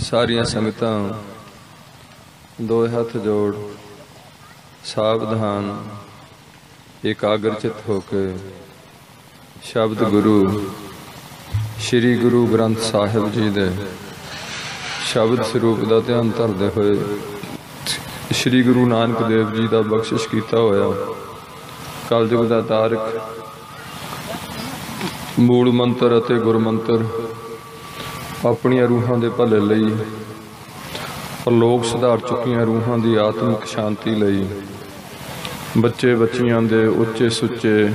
ਸਾਰੀਆਂ ਸੰਗਤਾਂ ਦੋ ਹੱਥ ਜੋੜ, ਸਾਵਧਾਨ, ਇਕਾਗਰਚਿਤ ਹੋ ਕੇ ਸ਼ਬਦ ਗੁਰੂ, ਸ੍ਰੀ ਗੁਰੂ ਗ੍ਰੰਥ ਸਾਹਿਬ ਜੀ ਦੇ ਸ਼ਬਦ ਸਰੂਪ ਦਾ ਧਿਆਨ ਧਰਦੇ ਹੋਏ ਸ੍ਰੀ ਗੁਰੂ ਨਾਨਕ ਦੇਵ ਜੀ ਦਾ ਬਖਸ਼ਿਸ਼ ਕੀਤਾ ਹੋਇਆ। ਕਲਯੁਗ ਦਾ ਤਾਰਕ, ਮੂਲ ਮੰਤਰ ਅਤੇ ਗੁਰ ਮੰਤਰ ਆਪਣੀਆਂ ਰੂਹਾਂ ਦੇ ਭਲੇ ਲਈ ਲੋਕ ਸੁਧਾਰ ਚੁੱਕੀਆਂ ਰੂਹਾਂ ਦੀ ਆਤਮਿਕ ਸ਼ਾਂਤੀ ਲਈ। ਬੱਚੇ ਬੱਚੀਆਂ ਦੇ ਉੱਚੇ ਸੁੱਚੇ,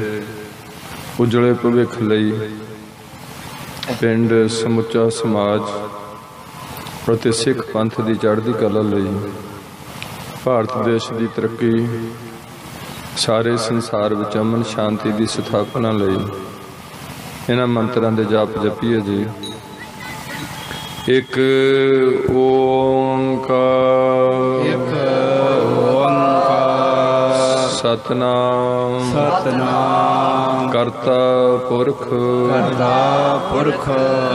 ਉਜਲੇ ਭਵਿੱਖ ਲਈ ਪਿੰਡ, ਸਮੁੱਚਾ ਸਮਾਜ ਅਤੇ ਸਿੱਖ ਪੰਥ ਦੀ ਚੜ੍ਹਦੀ ਕਲਾ ਲਈ ਭਾਰਤ ਦੇਸ਼ ਦੀ ਤਰੱਕੀ, ਸਾਰੇ ਸੰਸਾਰ ਵਿੱਚ ਅਮਨ ਸ਼ਾਂਤੀ ਦੀ ਸਥਾਪਨਾ ਲਈ। ਇਹਨਾਂ ਮੰਤਰਾਂ ਦੇ ਜਾਪ ਜਪੀਏ ਜੀ। ਇੱਕ ਓੰਕਾਰ। ਇੱਕ ਓੰਕਾਰ। ਸਤਨਾਮ। ਸਤਨਾਮ। ਕਰਤਾ ਪੁਰਖ। ਕਰਤਾ ਪੁਰਖ।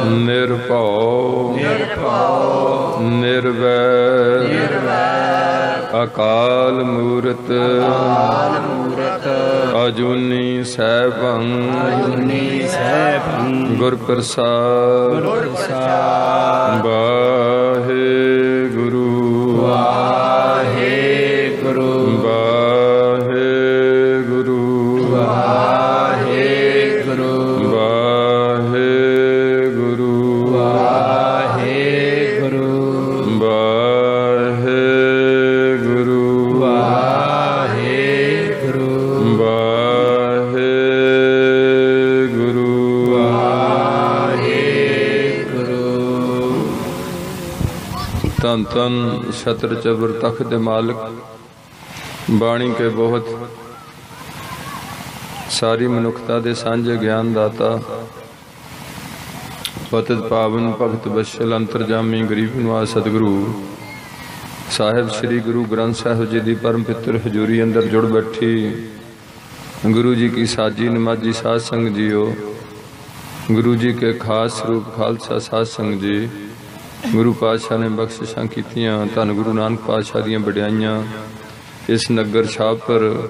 ਨਿਰਭਉ। ਨਿਰਭਉ। ਨਿਰਵੈਰ। ਨਿਰਵੈਰ। ਅਕਾਲ ਮੂਰਤ। ਕਾਲ ਮੂਰਤ। ਅਜੂਨੀ ਸੈਭੰ ਅਜੂਨੀ ਸੈਭੰ ਗੁਰ ਪ੍ਰਸਾਦ ਗੁਰ ਪ੍ਰਸਾਦ ਛਤਰ ਚਬਰ ਤਖਤ ਦੇ ਮਾਲਕ, ਬਾਣੀ ਕੇ ਬਹੁਤ, ਸਾਰੀ ਮਨੁੱਖਤਾ ਦੇ ਸਾਂਝੇ ਗਿਆਨ ਦਾਤਾ ਪਤਿਤ ਪਾਵਨ ਭਗਤ ਬਸ਼ਲ ਅੰਤਰਜਾਮੀ ਗਰੀਬ ਨਿਵਾਸ ਸਤਿਗੁਰੂ, ਸਾਹਿਬ ਸ੍ਰੀ ਗੁਰੂ ਗ੍ਰੰਥ ਸਾਹਿਬ ਜੀ ਦੀ ਪਰਮ ਪਿੱਤਰ ਹਜ਼ੂਰੀ ਅੰਦਰ ਜੁੜ ਬੈਠੀ, ਗੁਰੂ ਜੀ ਕੀ ਸਾਜੀ ਨਮਾਜੀ ਸਾਧ ਸੰਗ ਜੀਓ, ਗੁਰੂ ਜੀ ਕੇ ਖਾਸ ਰੂਪ ਖਾਲਸਾ ਸਾਧ ਸੰਗ ਜੀ ਗੁਰੂ ਪਾਤਸ਼ਾਹ ਨੇ ਬਖਸ਼ਿਸ਼ਾਂ ਕੀਤੀਆਂ, ਧੰਨ ਗੁਰੂ ਨਾਨਕ ਪਾਤਸ਼ਾਹ ਦੀਆਂ ਵਡਿਆਈਆਂ, ਇਸ ਨਗਰ ਸ਼ਾਹਪੁਰ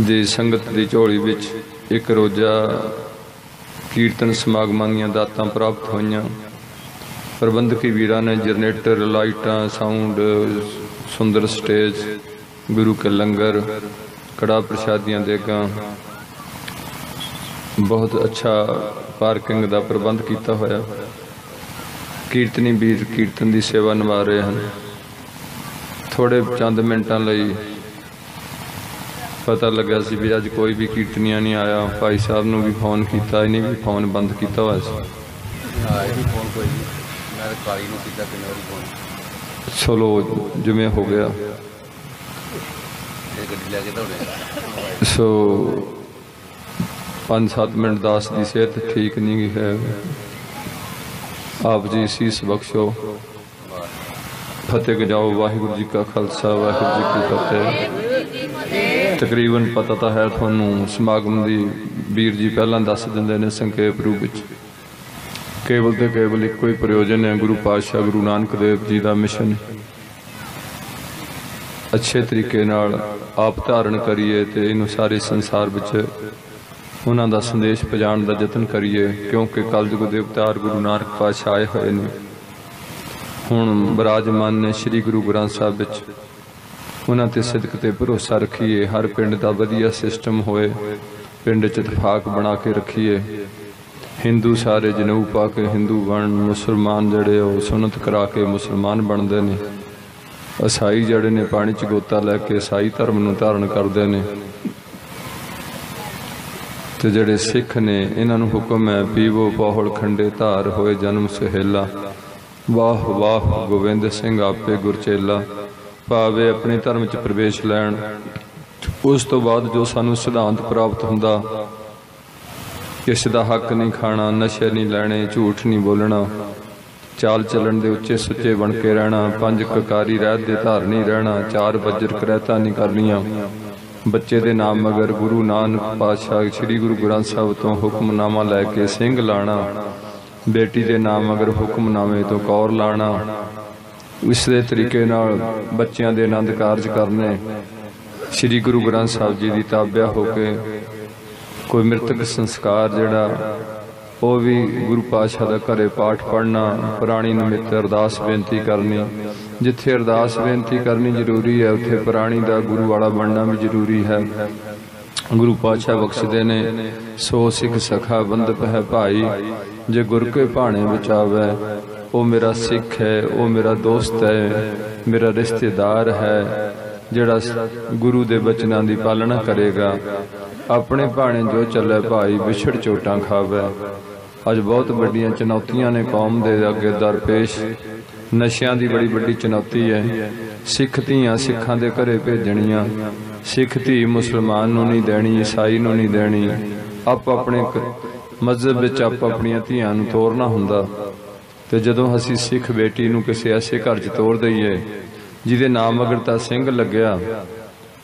ਦੀ ਸੰਗਤ ਦੀ ਝੋਲੀ ਵਿੱਚ ਇੱਕ ਰੋਜ਼ਾ ਕੀਰਤਨ ਸਮਾਗਮਾਂ ਦੀਆਂ ਦਾਤਾਂ ਪ੍ਰਾਪਤ ਹੋਈਆਂ। ਪ੍ਰਬੰਧਕੀ ਵੀਰਾਂ ਨੇ ਜਨਰੇਟਰ, ਲਾਈਟਾਂ, ਸਾਊਂਡ, ਸੁੰਦਰ ਸਟੇਜ, ਗੁਰੂ ਕੇ ਲੰਗਰ, ਕੜਾ ਪ੍ਰਸ਼ਾਦੀਆਂ ਦੇਗਾ ਬਹੁਤ ਅੱਛਾ ਪਾਰਕਿੰਗ ਦਾ ਪ੍ਰਬੰਧ ਕੀਤਾ ਹੋਇਆ। ਕੀਰਤਨੀ ਵੀਰ ਕੀਰਤਨ ਦੀ ਸੇਵਾ ਨਿਭਾ ਰਹੇ ਹਨ। ਥੋੜੇ ਚੰਦ ਮਿੰਟਾਂ ਲਈ ਪਤਾ ਲੱਗਾ ਸੀ ਵੀ ਅੱਜ ਕੋਈ ਵੀ ਕੀਰਤਨੀਆ ਨਹੀਂ ਆਇਆ। ਭਾਈ ਸਾਹਿਬ ਨੂੰ ਵੀ ਫੋਨ ਕੀਤਾ, ਇਹਨੇ ਵੀ ਫੋਨ ਬੰਦ ਕੀਤਾ ਹੋਇਆ ਸੀ। ਹਾਂ ਇਹ ਫੋਨ ਕੋਈ ਮੈਂ ਕਾਲੀ ਨੂੰ ਕੀਤਾ ਕਿੰਨੇ ਵਾਰੀ ਫੋਨ ਚਲੋ, ਜਿਵੇਂ ਹੋ ਗਿਆ। ਸੋ 5-7 ਮਿੰਟ ਦਾਸ ਦੀ ਸਿਹਤ ਠੀਕ ਨਹੀਂ ਹੈ। ਆਪ ਜੀ ਸੀਸ ਬਖਸ਼ੋ। ਫਤਿਹ ਗਜਾਓ, ਵਾਹਿਗੁਰੂ ਜੀ ਕਾ ਖਾਲਸਾ, ਵਾਹਿਗੁਰੂ ਜੀ ਕੀ ਫਤਿਹ। ਤਕਰੀਬਨ ਪਤਾ ਤਾਂ ਹੈ ਤੁਹਾਨੂੰ, ਸਮਾਗਮ ਦੀ ਵੀਰ ਜੀ ਪਹਿਲਾਂ ਦੱਸ ਦਿੰਦੇ ਨੇ ਸੰਖੇਪ ਰੂਪ ਵਿੱਚ। ਕੇਵਲ ਤੇ ਕੇਵਲ ਇੱਕੋ ਹੀ ਪ੍ਰਯੋਜਨ ਹੈ, ਗੁਰੂ ਪਾਤਸ਼ਾਹ, ਗੁਰੂ ਨਾਨਕ ਦੇਵ ਜੀ ਦਾ ਮਿਸ਼ਨ। ਅੱਛੇ ਤਰੀਕੇ ਨਾਲ ਆਪ ਧਾਰਨ ਕਰੀਏ ਤੇ ਇਹਨੂੰ ਸਾਰੇ ਸੰਸਾਰ ਵਿੱਚ ਉਹਨਾਂ ਦਾ ਸੰਦੇਸ਼ ਪਹੁੰਚਾਉਣ ਦਾ ਯਤਨ ਕਰੀਏ, ਕਿਉਂਕਿ ਕਲਯੁਗ ਦੇ ਅਵਤਾਰ ਗੁਰੂ ਨਾਨਕ ਪਾਤਸ਼ਾਹ ਆਏ ਹੋਏ ਨੇ। ਹੁਣ ਬਰਾਜਮਾਨ ਨੇ ਸ੍ਰੀ ਗੁਰੂ ਗ੍ਰੰਥ ਸਾਹਿਬ ਵਿੱਚ ਉਹਨਾਂ ਤੇ ਸਿੱਧਕ ਤੇ ਭਰੋਸਾ ਰੱਖੀਏ, ਹਰ ਪਿੰਡ ਦਾ ਵਧੀਆ ਸਿਸਟਮ ਹੋਏ, ਪਿੰਡ 'ਚ ਇਤਫਾਕ ਬਣਾ ਕੇ ਰੱਖੀਏ। ਹਿੰਦੂ ਸਾਰੇ ਜਨੇਊ ਪਾ ਕੇ ਹਿੰਦੂ ਬਣ, ਮੁਸਲਮਾਨ ਜਿਹੜੇ ਉਹ ਸੁਨਤ ਕਰਾ ਕੇ ਮੁਸਲਮਾਨ ਬਣਦੇ ਨੇ। ਈਸਾਈ ਜਿਹੜੇ ਨੇ ਪਾਣੀ 'ਚ ਗੋਤਾ ਲੈ ਕੇ ਈਸਾਈ ਧਰਮ ਨੂੰ ਧਾਰਨ ਕਰਦੇ ਨੇ। ਤੇ ਜਿਹੜੇ ਸਿੱਖ ਨੇ, ਇਹਨਾਂ ਨੂੰ ਹੁਕਮ ਹੈ, ਪੀਵੋ ਪਹੁਲ ਖੰਡੇ ਧਾਰ ਹੋਏ ਜਨਮ ਸਹੇਲਾ। ਵਾਹ ਵਾਹ, ਗੋਬਿੰਦ ਸਿੰਘ ਆਪੇ ਗੁਰਚੇਲਾ। ਭਾਵੇ ਆਪਣੇ ਧਰਮ 'ਚ ਪ੍ਰਵੇਸ਼ ਲੈਣ, ਉਸ ਤੋਂ ਬਾਅਦ ਜੋ ਸਾਨੂੰ ਸਿਧਾਂਤ ਪ੍ਰਾਪਤ ਹੁੰਦਾ, ਕਿਸੇ ਦਾ ਹੱਕ ਨਹੀਂ ਖਾਣਾ, ਨਸ਼ੇ ਨਹੀਂ ਲੈਣੇ, ਝੂਠ ਨਹੀਂ ਬੋਲਣਾ, ਚਾਲ ਚੱਲਣ ਦੇ ਉੱਚੇ ਸੁੱਚੇ ਬਣ ਕੇ ਰਹਿਣਾ, ਪੰਜ ਕਕਾਰੀ ਰਹਿਤ ਦੇ ਧਾਰਨੀ ਰਹਿਣਾ, ਚਾਰ ਵਜਰ ਕਰੈਤਾ ਨਹੀਂ ਕਰਨੀਆਂ। ਬੱਚੇ ਦੇ ਨਾਮ ਮਗਰ ਗੁਰੂ ਨਾਨਕ ਪਾਤਸ਼ਾਹ ਸ੍ਰੀ ਗੁਰੂ ਗ੍ਰੰਥ ਸਾਹਿਬ ਤੋਂ ਹੁਕਮਨਾਮਾ ਲੈ ਕੇ ਸਿੰਘ ਲਾਣਾ, ਬੇਟੀ ਦੇ ਨਾਮ ਮਗਰ ਹੁਕਮਨਾਮੇ ਤੋਂ ਕੌਰ ਲਾਣਾ। ਇਸ ਦੇ ਤਰੀਕੇ ਨਾਲ ਬੱਚਿਆਂ ਦੇ ਆਨੰਦ ਕਾਰਜ ਕਰਨੇ, ਸ੍ਰੀ ਗੁਰੂ ਗ੍ਰੰਥ ਸਾਹਿਬ ਜੀ ਦੀ ਤਾਬਿਆ ਹੋ ਕੇ ਕੋਈ ਮ੍ਰਿਤਕ ਸੰਸਕਾਰ ਜਿਹੜਾ, ਉਹ ਵੀ ਗੁਰੂ ਪਾਤਸ਼ਾਹ ਦਾ ਘਰੇ ਪਾਠ ਪੜ੍ਹਨਾ, ਪੁਰਾਣੀ ਨਿਮਿਤ ਅਰਦਾਸ ਬੇਨਤੀ ਕਰਨੀ ਜਿੱਥੇ ਅਰਦਾਸ ਬੇਨਤੀ ਕਰਨੀ ਜ਼ਰੂਰੀ ਹੈ, ਉੱਥੇ ਪੁਰਾਣੀ ਦਾ ਗੁਰੂ ਵਾਲਾ ਬਣਨਾ ਵੀ ਜ਼ਰੂਰੀ ਹੈ। ਗੁਰੂ ਪਾਤਸ਼ਾਹ ਬਖਸ਼ਦੇ ਨੇ, ਸੋ ਸਿੱਖ ਸਖਾ ਬੰਦਪ ਹੈ ਭਾਈ, ਜੇ ਗੁਰ ਕੇ ਭਾਣੇ ਵਿੱਚ ਆਵੇ ਉਹ ਮੇਰਾ ਸਿੱਖ ਹੈ, ਉਹ ਮੇਰਾ ਦੋਸਤ ਹੈ, ਮੇਰਾ ਰਿਸ਼ਤੇਦਾਰ ਹੈ, ਜਿਹੜਾ ਗੁਰੂ ਦੇ ਬਚਨਾਂ ਦੀ ਪਾਲਣਾ ਕਰੇਗਾ। ਆਪਣੇ ਭਾਣੇ ਜੋ ਚੱਲੇ ਭਾਈ, ਵਿਛੜ ਚੋਟਾਂ ਖਾਵੇ। ਅੱਜ ਬਹੁਤ ਵੱਡੀਆਂ ਚੁਣੌਤੀਆਂ ਨੇ ਕੌਮ ਦੇ ਅੱਗੇ ਦਰਪੇਸ਼ ਨਸ਼ਿਆਂ ਦੀ ਬੜੀ ਵੱਡੀ ਚੁਣੌਤੀ ਹੈ। ਸਿੱਖ ਧੀਆਂ ਸਿੱਖਾਂ ਦੇ ਘਰੇ ਭੇਜਣੀਆਂ। ਸਿੱਖ ਧੀ ਮੁਸਲਮਾਨ ਨੂੰ ਨਹੀਂ ਦੇਣੀ, ਈਸਾਈ ਨੂੰ ਨਹੀਂ ਦੇਣੀ। ਆਪ ਆਪਣੇ ਮਜ਼ਹਬ ਵਿੱਚ ਆਪ ਆਪਣੀਆਂ ਧੀਆਂ ਨੂੰ ਤੋਰਨਾ ਹੁੰਦਾ। ਤੇ ਜਦੋਂ ਅਸੀਂ ਸਿੱਖ ਬੇਟੀ ਨੂੰ ਕਿਸੇ ਐਸੇ ਘਰ 'ਚ ਤੋਰ ਦਈਏ, ਜਿਹਦੇ ਨਾਮ ਅਗਰ ਤਾਂ ਸਿੰਘ ਲੱਗਿਆ,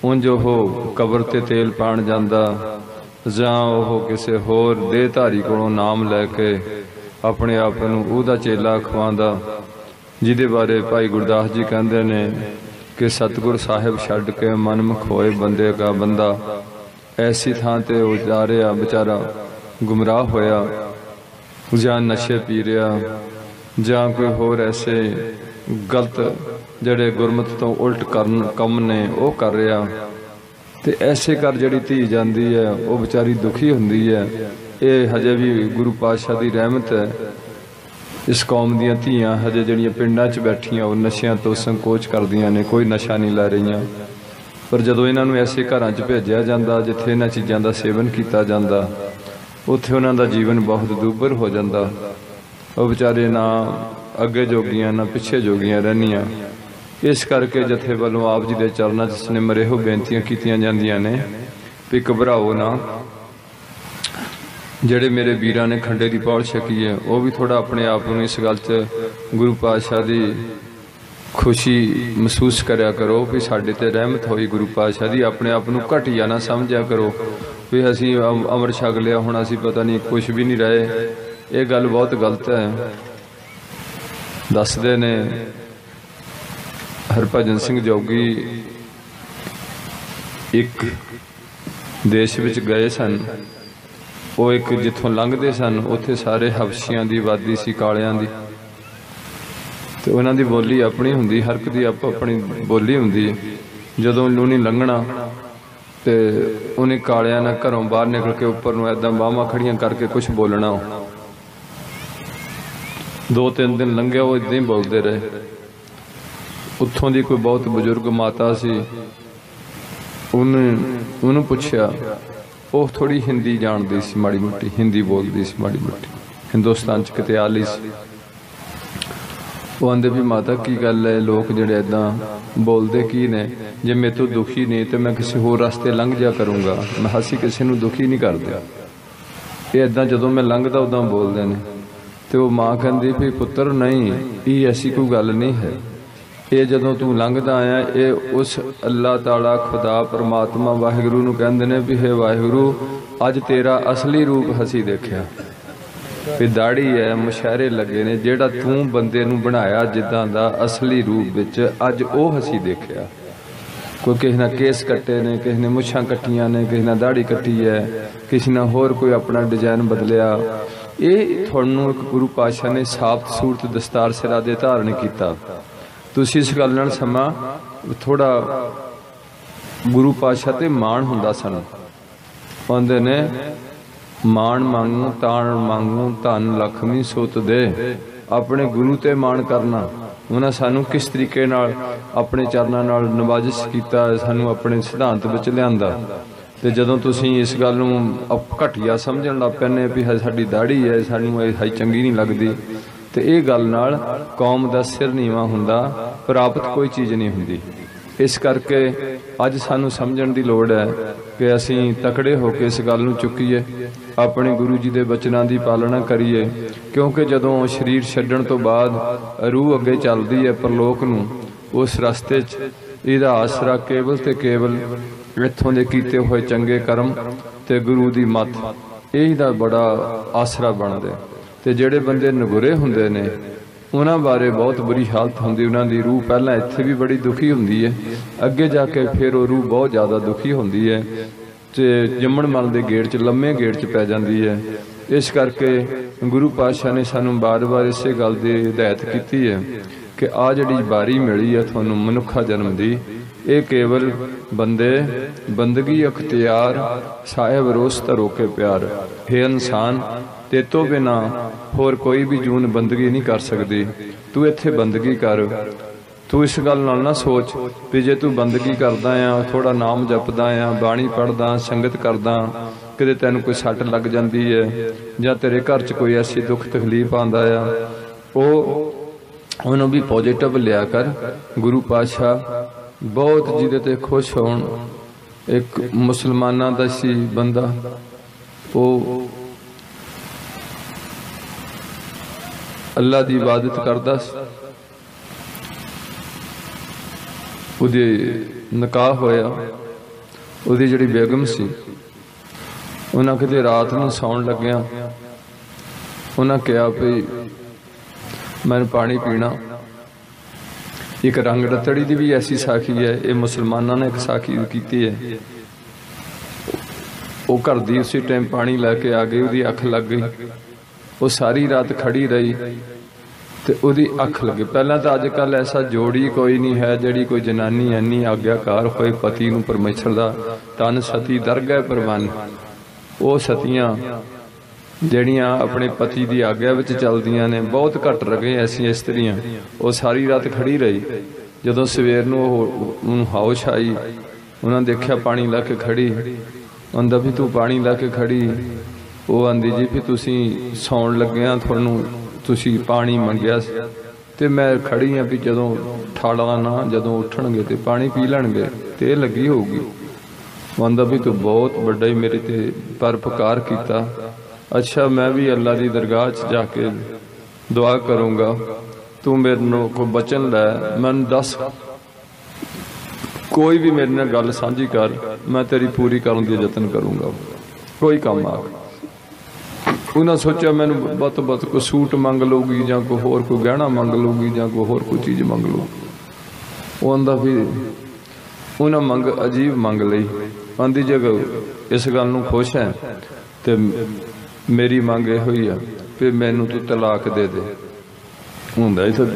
ਉਂਝ ਉਹ ਕਬਰ ਤੇ ਤੇਲ ਪਾਣ ਜਾਂਦਾ, ਜਾਂ ਉਹ ਕਿਸੇ ਹੋਰ ਦੇਹਧਾਰੀ ਕੋਲੋਂ ਨਾਮ ਲੈ ਕੇ ਆਪਣੇ ਆਪ ਨੂੰ ਉਹਦਾ ਚੇਲਾ ਖਵਾਉਂਦਾ ਜਿਹਦੇ ਬਾਰੇ ਭਾਈ ਗੁਰਦਾਸ ਜੀ ਕਹਿੰਦੇ ਨੇ ਕਿ ਸਤਿਗੁਰ ਸਾਹਿਬ ਛੱਡ ਕੇ ਮਨਮੁਖ ਹੋਏ ਬੰਦੇ ਦਾ ਬੰਦਾ। ਐਸੀ ਥਾਂ ਤੇ ਉਹ ਜਾ ਰਿਹਾ, ਵਿਚਾਰਾ ਗੁੰਮਰਾਹ ਹੋਇਆ, ਜਾਂ ਨਸ਼ੇ ਪੀ ਰਿਹਾ, ਜਾਂ ਕੋਈ ਹੋਰ ਐਸੇ ਗਲਤ ਜਿਹੜੇ ਗੁਰਮਤ ਤੋਂ ਉਲਟ ਕਰਨ ਕੰਮ ਨੇ, ਉਹ ਕਰ ਰਿਹਾ। ਤੇ ਐਸੇ ਕਰ ਜਿਹੜੀ ਧੀ ਜਾਂਦੀ ਹੈ, ਉਹ ਵਿਚਾਰੀ ਦੁਖੀ ਹੁੰਦੀ ਹੈ। ਇਹ ਹਜੇ ਵੀ ਗੁਰੂ ਪਾਤਸ਼ਾਹ ਦੀ ਰਹਿਮਤ ਹੈ। ਇਸ ਕੌਮ ਦੀਆਂ ਧੀਆਂ ਹਜੇ ਜਿਹੜੀਆਂ ਪਿੰਡਾਂ 'ਚ ਬੈਠੀਆਂ, ਉਹ ਨਸ਼ਿਆਂ ਤੋਂ ਸੰਕੋਚ ਕਰਦੀਆਂ ਨੇ, ਕੋਈ ਨਸ਼ਾ ਨਹੀਂ ਲੈ ਰਹੀਆਂ। ਪਰ ਜਦੋਂ ਇਹਨਾਂ ਨੂੰ ਐਸੇ ਘਰਾਂ 'ਚ ਭੇਜਿਆ ਜਾਂਦਾ, ਜਿੱਥੇ ਇਹਨਾਂ ਚੀਜ਼ਾਂ ਦਾ ਸੇਵਨ ਕੀਤਾ ਜਾਂਦਾ, ਉੱਥੇ ਉਹਨਾਂ ਦਾ ਜੀਵਨ ਬਹੁਤ ਦੁੱਭਰ ਹੋ ਜਾਂਦਾ। ਉਹ ਵਿਚਾਰੇ ਨਾ ਅੱਗੇ ਜੋਗੀਆਂ, ਨਾ ਪਿੱਛੇ ਜੋਗੀਆਂ ਰਹਿਣੀਆਂ ਇਸ ਕਰਕੇ ਜਥੇ ਵੱਲੋਂ ਆਪ ਜੀ ਦੇ ਚਰਨਾਂ 'ਚ ਸਿਮਰੇ ਹੋ ਬੇਨਤੀਆਂ ਕੀਤੀਆਂ ਜਾਂਦੀਆਂ ਨੇ ਵੀ ਘਬਰਾਓ ਨਾ। ਜਿਹੜੇ ਮੇਰੇ ਵੀਰਾਂ ਨੇ ਖੰਡੇ ਦੀ ਪੌੜ ਛਕੀ ਹੈ, ਉਹ ਵੀ ਥੋੜਾ ਆਪਣੇ ਆਪ ਨੂੰ ਇਸ ਗੱਲ 'ਚ ਗੁਰੂ ਪਾਤਸ਼ਾਹ ਦੀ ਖੁਸ਼ੀ ਮਹਿਸੂਸ ਕਰਿਆ ਕਰੋ ਵੀ ਸਾਡੇ ਤੇ ਰਹਿਮਤ ਹੋਈ ਗੁਰੂ ਪਾਤਸ਼ਾਹ ਦੀ, ਆਪਣੇ ਆਪ ਨੂੰ ਘਟਿਆ ਨਾ ਸਮਝਿਆ ਕਰੋ ਵੀ ਅਸੀਂ ਅਮਰ ਛਕ ਲਿਆ, ਹੁਣ ਅਸੀਂ ਪਤਾ ਨਹੀਂ ਕੁਝ ਵੀ ਨਹੀਂ ਰਹੇ। ਇਹ ਗੱਲ ਬਹੁਤ ਗਲਤ ਹੈ। ਦੱਸਦੇ ਨੇ ਹਰਭਜਨ ਸਿੰਘ ਜੋਗੀ ਇੱਕ ਦੇਸ਼ ਵਿੱਚ ਗਏ ਸਨ। ਉਹ ਇੱਕ ਜਿੱਥੋਂ ਲੰਘਦੇ ਸਨ, ਉੱਥੇ ਸਾਰੇ ਹਬਸ਼ੀਆਂ ਦੀ, ਵਾਦੀ ਸੀ, ਕਾਲਿਆਂ ਦੀ। ਤੇ ਉਹਨਾਂ ਦੀ ਬੋਲੀ ਆਪਣੀ ਹੁੰਦੀ, ਹਰ ਇੱਕ ਦੀ ਆਪ ਆਪਣੀ ਬੋਲੀ ਹੁੰਦੀ ਹੈ। ਜਦੋਂ ਲੂਣੀ ਲੰਘਣਾ, ਤੇ ਉਹਨੇ ਕਾਲਿਆਂ ਨਾਲ ਘਰੋਂ ਬਾਹਰ ਨਿਕਲ ਕੇ ਉੱਪਰ ਨੂੰ ਐਦਾਂ ਬਾਹਾਂ ਖੜੀਆਂ ਕਰਕੇ ਕੁਝ ਬੋਲਣਾ ਦੋ ਤਿੰਨ ਦਿਨ ਲੰਘਿਆ, ਉਹ ਇਦਾਂ ਹੀ ਬੋਲਦੇ ਰਹੇ। ਉੱਥੋਂ ਦੀ ਕੋਈ ਬਹੁਤ ਬਜ਼ੁਰਗ ਮਾਤਾ ਸੀ, ਉਹਨੇ ਉਹਨੂੰ ਪੁੱਛਿਆ ਉਹ ਥੋੜੀ ਹਿੰਦੀ ਜਾਣਦੀ ਸੀ, ਮਾੜੀ ਮੋਟੀ। ਹਿੰਦੀ ਬੋਲਦੀ ਸੀ, ਮਾੜੀ ਮੋਟੀ। ਹਿੰਦੁਸਤਾਨ ਚ ਕਿਤੇ ਆ ਲਈ ਸੀ। ਉਹ ਆਂਦੇ ਵੀ, ਮਾਤਾ, ਕੀ ਗੱਲ ਹੈ ਲੋਕ ਜਿਹੜੇ ਇਦਾਂ ਬੋਲਦੇ ਕੀ ਨੇ? ਜੇ ਮੇਰੇ ਤੋਂ ਦੁਖੀ ਨੇ, ਤੇ ਮੈਂ ਕਿਸੇ ਹੋਰ ਰਸਤੇ ਲੰਘ ਜਾ ਕਰੂੰਗਾ। ਮੈਂ ਹੱਸੀ ਕਿਸੇ ਨੂੰ ਦੁਖੀ ਨਹੀਂ ਕਰਦਾ। ਇਹ ਇਦਾਂ ਜਦੋਂ ਮੈਂ ਲੰਘਦਾ ਉਦਾਂ ਬੋਲਦੇ ਨੇ। ਤੇ ਉਹ ਮਾਂ ਕਹਿੰਦੀ ਵੀ, ਪੁੱਤਰ, ਨਹੀਂ, ਇਹ ਐਸੀ ਕੋਈ ਗੱਲ ਨਹੀਂ ਹੈ। ਇਹ ਜਦੋਂ ਤੂੰ ਲੰਘਦਾ ਆਇਆ, ਇਹ ਉਸ ਅੱਲਾਹ ਤਾਲਾ ਖੁਦਾ ਪਰਮਾਤਮਾ ਵਾਹਿਗੁਰੂ ਨੂੰ ਕਹਿੰਦੇ ਨੇ ਵੀ ਹੈ ਵਾਹਿਗੁਰੂ, ਅੱਜ ਤੇਰਾ ਅਸਲੀ ਰੂਪ ਹਸੀ ਦੇਖਿਆ। ਵੀ ਦਾੜੀ ਹੈ ਮੁਸ਼ਹਿਰੇ ਲੱਗੇ ਨੇ, ਜਿਹੜਾ ਤੂੰ ਬੰਦੇ ਨੂੰ ਬਣਾਇਆ ਜਿੱਦਾਂ ਦਾ ਅਸਲੀ ਰੂਪ ਵਿੱਚ ਅੱਜ ਉਹ ਹਸੀ ਦੇਖਿਆ। ਕੋਈ ਕਿਸੇ ਨਾਲ ਕੇਸ ਕੱਟੇ ਨੇ, ਕਿਸੇ ਨੇ ਮੁੱਛਾਂ ਕੱਟੀਆਂ ਨੇ, ਕਿਸੇ ਨਾਲ ਦਾੜੀ ਕੱਟੀ ਹੈ ਕਿਸੇ ਨਾਲ ਹੋਰ ਕੋਈ ਆਪਣਾ ਡਿਜ਼ਾਈਨ ਬਦਲਿਆ। ਇਹ ਤੁਹਾਨੂੰ ਇੱਕ ਗੁਰੂ ਪਾਤਸ਼ਾਹ ਨੇ ਸਾਫਤ ਸੂਰਤ ਦਸਤਾਰ ਸਿਰਾ ਦੇ ਧਾਰਨ ਕੀਤਾ। ਤੁਸੀਂ ਇਸ ਗੱਲ ਨਾਲ ਸਮਾਂ ਥੋੜਾ ਗੁਰੂ ਪਾਤਸ਼ਾਹ ਤੇ ਮਾਣ ਹੁੰਦਾ ਸਨ। ਕਹਿੰਦੇ ਨੇ, ਮਾਣ ਮੰਗੂ, ਤਾਣ ਮੰਗੂ, ਧਨ ਲਖਮੀ ਸੁਤ ਦੇ। ਆਪਣੇ ਗੁਰੂ ਤੇ ਮਾਣ ਕਰਨਾ, ਉਹਨਾਂ ਸਾਨੂੰ ਕਿਸ ਤਰੀਕੇ ਨਾਲ ਆਪਣੇ ਚਰਨਾਂ ਨਾਲ ਨਵਾਜ਼ਿਸ਼ ਕੀਤਾ, ਸਾਨੂੰ ਆਪਣੇ ਸਿਧਾਂਤ ਵਿੱਚ ਲਿਆਂਦਾ। ਤੇ ਜਦੋਂ ਤੁਸੀਂ ਇਸ ਗੱਲ ਨੂੰ ਅਪ- ਘਟੀਆ ਸਮਝਣ ਲੱਗ ਪੈਨੇ ਵੀ ਹ- ਸਾਡੀ ਦਾੜੀ ਹੈ, ਸਾਨੂੰ ਇਹ ਚੰਗੀ ਨਹੀਂ ਲੱਗਦੀ। ਤੇ ਇਹ ਗੱਲ ਨਾਲ ਕੌਮ ਦਾ ਸਿਰ ਨੀਵਾ ਹੁੰਦਾ, ਪ੍ਰਾਪਤ ਕੋਈ ਚੀਜ਼ ਨਹੀਂ ਹੁੰਦੀ ਇਸ ਕਰਕੇ ਅੱਜ ਸਾਨੂੰ ਸਮਝਣ ਦੀ ਲੋੜ ਹੈ ਕਿ ਅਸੀਂ ਤਕੜੇ ਹੋ ਕੇ ਇਸ ਗੱਲ ਨੂੰ ਚੁੱਕੀਏ, ਆਪਣੇ ਗੁਰੂ ਜੀ ਦੇ ਬਚਨਾਂ ਦੀ ਪਾਲਣਾ ਕਰੀਏ, ਕਿਉਂਕਿ ਜਦੋਂ ਸਰੀਰ ਛੱਡਣ ਤੋਂ ਬਾਅਦ ਰੂਹ ਅੱਗੇ ਚੱਲਦੀ ਹੈ ਪਰਲੋਕ ਨੂੰ, ਉਸ ਰਸਤੇ 'ਚ ਇਹਦਾ ਆਸਰਾ ਕੇਵਲ ਤੇ ਕੇਵਲ ਇੱਥੋਂ ਦੇ ਕੀਤੇ ਹੋਏ ਚੰਗੇ ਕਰਮ ਤੇ ਗੁਰੂ ਦੀ ਮੱਤ, ਇਹ ਦਾ ਬੜਾ ਆਸਰਾ ਬਣਦਾ ਹੈ। ਤੇ ਜਿਹੜੇ ਬੰਦੇ ਨਗੁਰੇ ਹੁੰਦੇ ਨੇ, ਉਹਨਾਂ ਬਾਰੇ ਬਹੁਤ ਬੁਰੀ ਹਾਲਤ ਹੁੰਦੀ, ਉਹਨਾਂ ਦੀ ਰੂਹ ਪਹਿਲਾਂ ਇੱਥੇ ਵੀ ਬੜੀ ਦੁਖੀ ਹੁੰਦੀ ਹੈ, ਅੱਗੇ ਜਾ ਕੇ ਫਿਰ ਉਹ ਰੂਹ ਬਹੁਤ ਜ਼ਿਆਦਾ ਦੁਖੀ ਹੁੰਦੀ ਹੈ, ਤੇ ਜੰਮਣ ਮਰਨ ਦੇ ਗੇੜ 'ਚ, ਲੰਮੇ ਗੇੜ 'ਚ ਪੈ ਜਾਂਦੀ ਹੈ। ਇਸ ਕਰਕੇ ਗੁਰੂ ਪਾਤਸ਼ਾਹ ਨੇ ਸਾਨੂੰ ਬਾਰ-ਬਾਰ ਇਸੇ ਗੱਲ ਦੀ ਹਦਾਇਤ ਕੀਤੀ ਹੈ ਕਿ ਆ ਜਿਹੜੀ ਬਾਰੀ ਮਿਲੀ ਹੈ, ਤੁਹਾਨੂੰ ਮਨੁੱਖਾ ਜਨਮ ਦੀ ਇਹ ਕੇਵਲ ਬੰਦੇ, ਬੰਦਗੀ ਅਖਤਿਆਰ, ਸਾਹਿਬ ਰੋਸ ਧਰੋ ਕੇ ਪਿਆਰ। ਹੈ ਇਨਸਾਨ ਤੇ ਤੋਂ ਬਿਨਾ ਹੋਰ ਕੋਈ ਵੀ ਜੂਨ ਬੰਦਗੀ ਨਹੀਂ ਕਰ ਸਕਦੀ। ਤੂੰ ਇੱਥੇ ਬੰਦਗੀ ਕਰ। ਤੂੰ ਇਸ ਗੱਲ ਨਾਲ ਨਾ ਸੋਚ ਵੀ ਜੇ ਤੂੰ ਬੰਦਗੀ ਕਰਦਾ ਆ ਥੋੜਾ ਨਾਮ ਜਪਦਾ ਆ, ਬਾਣੀ ਪੜਦਾ ਸੰਗਤ ਕਰਦਾ, ਕਿਤੇ ਤੈਨੂੰ ਕੋਈ ਸੱਟ ਲੱਗ ਜਾਂਦੀ ਹੈ ਜਾਂ ਤੇਰੇ ਘਰ 'ਚ ਕੋਈ ਐਸੀ ਦੁੱਖ ਤਕਲੀਫ ਆਂਦਾ ਆ, ਉਹ ਉਹਨੂੰ ਵੀ ਪੋਜ਼ਿਟਿਵ ਲਿਆ ਕਰ, ਗੁਰੂ ਪਾਤਸ਼ਾਹ। ਬਹੁਤ ਜਿਹਦੇ ਤੇ ਖੁਸ਼ ਹੋਣ। ਇੱਕ ਮੁਸਲਮਾਨਾਂ ਦਾ ਸੀ ਬੰਦਾ। ਉਹ ਅੱਲਾ ਦੀ ਇਬਾਦਤ ਕਰਦਾ ਸੀ। ਉਹਦੇ ਨਿਕਾਹ ਹੋਇਆ। ਉਹਦੀ ਜਿਹੜੀ ਬੇਗਮ ਸੀ, ਉਹਨਾਂ ਕਿਤੇ ਰਾਤ ਨੂੰ ਸੌਣ ਲੱਗਿਆ। ਉਹਨਾਂ ਕਿਹਾ ਵੀ ਮੈਨੂੰ ਪਾਣੀ ਪੀਣਾ। ਇੱਕ ਰੰਗ ਰਤੜੀ ਦੀ ਵੀ ਐਸੀ ਸਾਖੀ ਹੈ, ਇਹ ਮੁਸਲਮਾਨਾਂ ਨੇ ਇੱਕ ਸਾਖੀ ਕੀਤੀ ਹੈ। ਉਹ ਘਰ ਦੀ ਉਸੇ ਟਾਈਮ ਪਾਣੀ ਲੈ ਕੇ ਆ ਗਈ ਉਹਦੀ ਅੱਖ ਲੱਗ ਗਈ। ਉਹ ਸਾਰੀ ਰਾਤ ਖੜੀ ਰਹੀ ਤੇ ਉਹਦੀ ਅੱਖ ਲੱਗੇ। ਪਹਿਲਾਂ ਤਾਂ ਅੱਜ ਕੱਲ ਐਸਾ ਜੋੜੀ ਕੋਈ ਨਹੀਂ ਹੈ, ਜਿਹੜੀ ਕੋਈ ਜਨਾਨੀ ਐਨੀ ਆਗਿਆਕਾਰ ਹੋਏ, ਪਤੀ ਨੂੰ ਪਰਮੇਸ਼ਰ ਦਾ ਤਨ ਸਤੀ, ਦਰਗਹਿ ਪਰਵਾਨ। ਉਹ ਸਤੀਆਂ ਜਿਹੜੀਆਂ ਆਪਣੇ ਪਤੀ ਦੀ ਆਗਿਆ ਵਿੱਚ ਚੱਲਦੀਆਂ ਨੇ, ਬਹੁਤ ਘੱਟ ਰਗੇ ਐਸੀਆਂ ਇਸਤਰੀਆਂ। ਉਹ ਸਾਰੀ ਰਾਤ ਖੜੀ ਰਹੀ। ਜਦੋਂ ਸਵੇਰ ਨੂੰ ਉਹ ਉਹਨੂੰ ਹਾਉਸ਼ ਆਈ, ਉਹਨਾਂ ਦੇਖਿਆ ਪਾਣੀ ਲਾ ਕੇ ਖੜੀ। ਆਂਦਾ ਵੀ ਤੂੰ ਪਾਣੀ ਲਾ ਕੇ ਖੜੀ। ਉਹ ਆਂਦੀ, ਜੀ, ਵੀ ਤੁਸੀਂ ਸੌਣ ਲੱਗਿਆ ਤੁਹਾਨੂੰ ਤੁਸੀਂ ਪਾਣੀ ਮੰਗਿਆ ਸੀ। ਤੇ ਮੈਂ ਖੜੀ ਆ ਵੀ ਜਦੋਂ ਠਾੜਾ ਨਾ, ਜਦੋਂ ਉੱਠਣਗੇ ਤੇ ਪਾਣੀ ਪੀ ਲੈਣਗੇ, ਤੇ ਲੱਗੀ ਹੋਊਗੀ। ਆਂਦਾ ਵੀ ਤੂੰ ਬਹੁਤ ਵੱਡਾ ਹੀ ਮੇਰੇ ਤੇ ਪਰਪਕਾਰ ਕੀਤਾ। ਅੱਛਾ, ਮੈਂ ਵੀ ਅੱਲਾ ਦੀ ਦਰਗਾਹ 'ਚ ਜਾ ਕੇ ਦੁਆ ਕਰੂੰਗਾ। ਤੂੰ ਮੇਰੇ ਨੂੰ ਬਚਨ ਲੈ, ਮੈਨੂੰ ਦੱਸ। ਕੋਈ ਵੀ ਮੇਰੇ ਨਾਲ ਗੱਲ ਸਾਂਝੀ ਕਰ, ਮੈਂ ਤੇਰੀ ਪੂਰੀ ਕਰਨ ਦੀ ਯਤਨ ਕਰੂੰਗਾ। ਕੋਈ ਕੰਮ ਆ। ਉਹਨਾਂ ਸੋਚਿਆ ਮੈਨੂੰ ਬਤ ਬਤ ਕੋ ਸੂਟ ਮੰਗ ਲਊਗੀ ਜਾਂ ਕੋਈ ਹੋਰ ਕੋਈ ਗਹਿਣਾ ਮੰਗ ਲਊਗੀ ਜਾਂ ਕੋਈ ਹੋਰ ਕੋਈ ਚੀਜ਼ ਮੰਗ ਲਊ। ਉਹ ਆਂਦਾ ਵੀ ਉਹਨਾਂ ਮੰਗ, ਅਜੀਬ ਮੰਗ ਲਈ। ਆਂਦੀ ਜਗ ਇਸ ਗੱਲ ਨੂੰ ਖੁਸ਼ ਹੈ, ਤੇ ਮੇਰੀ ਮੰਗ ਇਹ ਹੋਈ ਆ ਕਿ ਮੈਨੂੰ ਤੂੰ ਤਲਾਕ ਦੇ ਦੇ। ਹੁੰਦਾ ਇਹ ਤਾਂ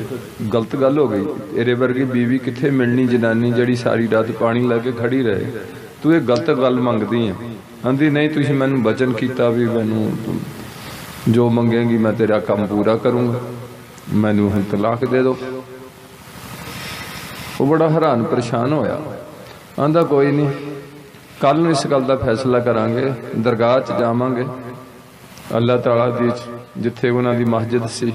ਗਲਤ ਗੱਲ ਹੋ ਗਈ। ਤੇਰੇ ਵਰਗੀ ਬੀਵੀ ਕਿੱਥੇ ਮਿਲਣੀ ਜਨਾਨੀ ਜਿਹੜੀ ਸਾਰੀ ਰਾਤ ਪਾਣੀ ਲੈ ਕੇ ਖੜੀ ਰਹੇ? ਤੂੰ ਇਹ ਗਲਤ ਗੱਲ ਮੰਗਦੀ ਆ। ਆਂਦੀ, ਨਹੀਂ, ਤੁਸੀਂ ਮੈਨੂੰ ਬਚਨ ਕੀਤਾ ਵੀ ਮੈਨੂੰ ਜੋ ਮੰਗੇਗੀ ਮੈਂ ਤੇਰਾ ਕੰਮ ਪੂਰਾ ਕਰੂੰਗਾ। ਮੈਨੂੰ ਹੁਣ ਤਲਾਕ ਦੇ ਦਿਓ ਉਹ ਬੜਾ ਹੈਰਾਨ ਪਰੇਸ਼ਾਨ ਹੋਇਆ। ਆਂਦਾ, ਕੋਈ ਨਹੀਂ ਕੱਲ ਨੂੰ ਇਸ ਗੱਲ ਦਾ ਫੈਸਲਾ ਕਰਾਂਗੇ, ਦਰਗਾਹ 'ਚ ਜਾਵਾਂਗੇ। ਅੱਲਾਹ ਤਾਲਾ ਦੀ ਜਿੱਥੇ ਉਹਨਾਂ ਦੀ ਮਸਜਿਦ ਸੀ।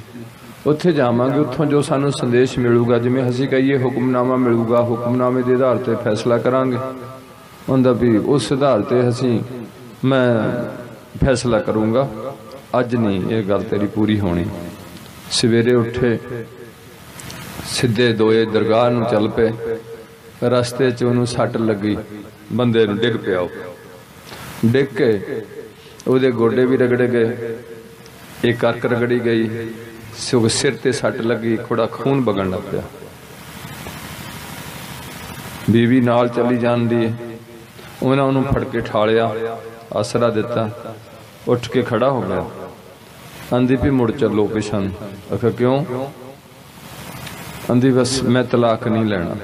ਉੱਥੇ ਜਾਵਾਂਗੇ, ਉੱਥੋਂ ਜੋ ਸਾਨੂੰ ਸੰਦੇਸ਼ ਮਿਲੂਗਾ, ਜਿਵੇਂ ਅਸੀਂ ਕਹੀਏ ਹੁਕਮਨਾਮਾ ਮਿਲੂਗਾ, ਹੁਕਮਨਾਮੇ ਦੇ ਆਧਾਰ ਤੇ ਫੈਸਲਾ ਕਰਾਂਗੇ। ਉਹਦਾ ਵੀ ਉਸ ਆਧਾਰ ਤੇ ਅਸੀਂ, ਮੈਂ ਫੈਸਲਾ ਕਰੂੰਗਾ। ਅੱਜ ਨਹੀਂ, ਇਹ ਗੱਲ ਤੇਰੀ ਪੂਰੀ ਹੋਣੀ। ਸਵੇਰੇ ਉੱਠੇ, ਸਿੱਧੇ ਦੋਏ ਦਰਗਾਹ ਨੂੰ ਚੱਲ ਪਏ। ਰਸਤੇ 'ਚ ਉਹਨੂੰ ਸੱਟ ਲੱਗੀ, ਬੰਦੇ ਨੂੰ ਡਿੱਗ ਪਿਆ ਉਹ। ਡਿੱਗ ਕੇ ਉਹਦੇ ਗੋਡੇ ਵੀ ਰਗੜੇ ਗਏ। ਇਹ ਕਰਕ ਰਗੜੀ ਗਈ। ਸੁਗ ਸਿਰ ਤੇ ਸੱਟ ਲੱਗੀ। ਥੋੜਾ ਖੂਨ ਵਗਣ ਲੱਗ ਪਿਆ। ਬੀਵੀ ਨਾਲ ਚਲੀ ਜਾਂਦੀ। ਹੈ ਉਹਨਾਂ ਉਹਨੂੰ ਫੜ ਕੇ ਠਾਲਿਆ, ਆਸਰਾ ਦਿੱਤਾ। ਉੱਠ ਕੇ ਖੜਾ ਹੋ ਗਿਆ। ਆਂਦੀ ਵੀ ਮੁੜ ਚੱਲੋ ਪਿਛਾਂ ਅਖਾ ਕਿਉਂ? ਆਂਦੀ, ਬਸ ਮੈਂ ਤਲਾਕ ਨਹੀਂ ਲੈਣਾ।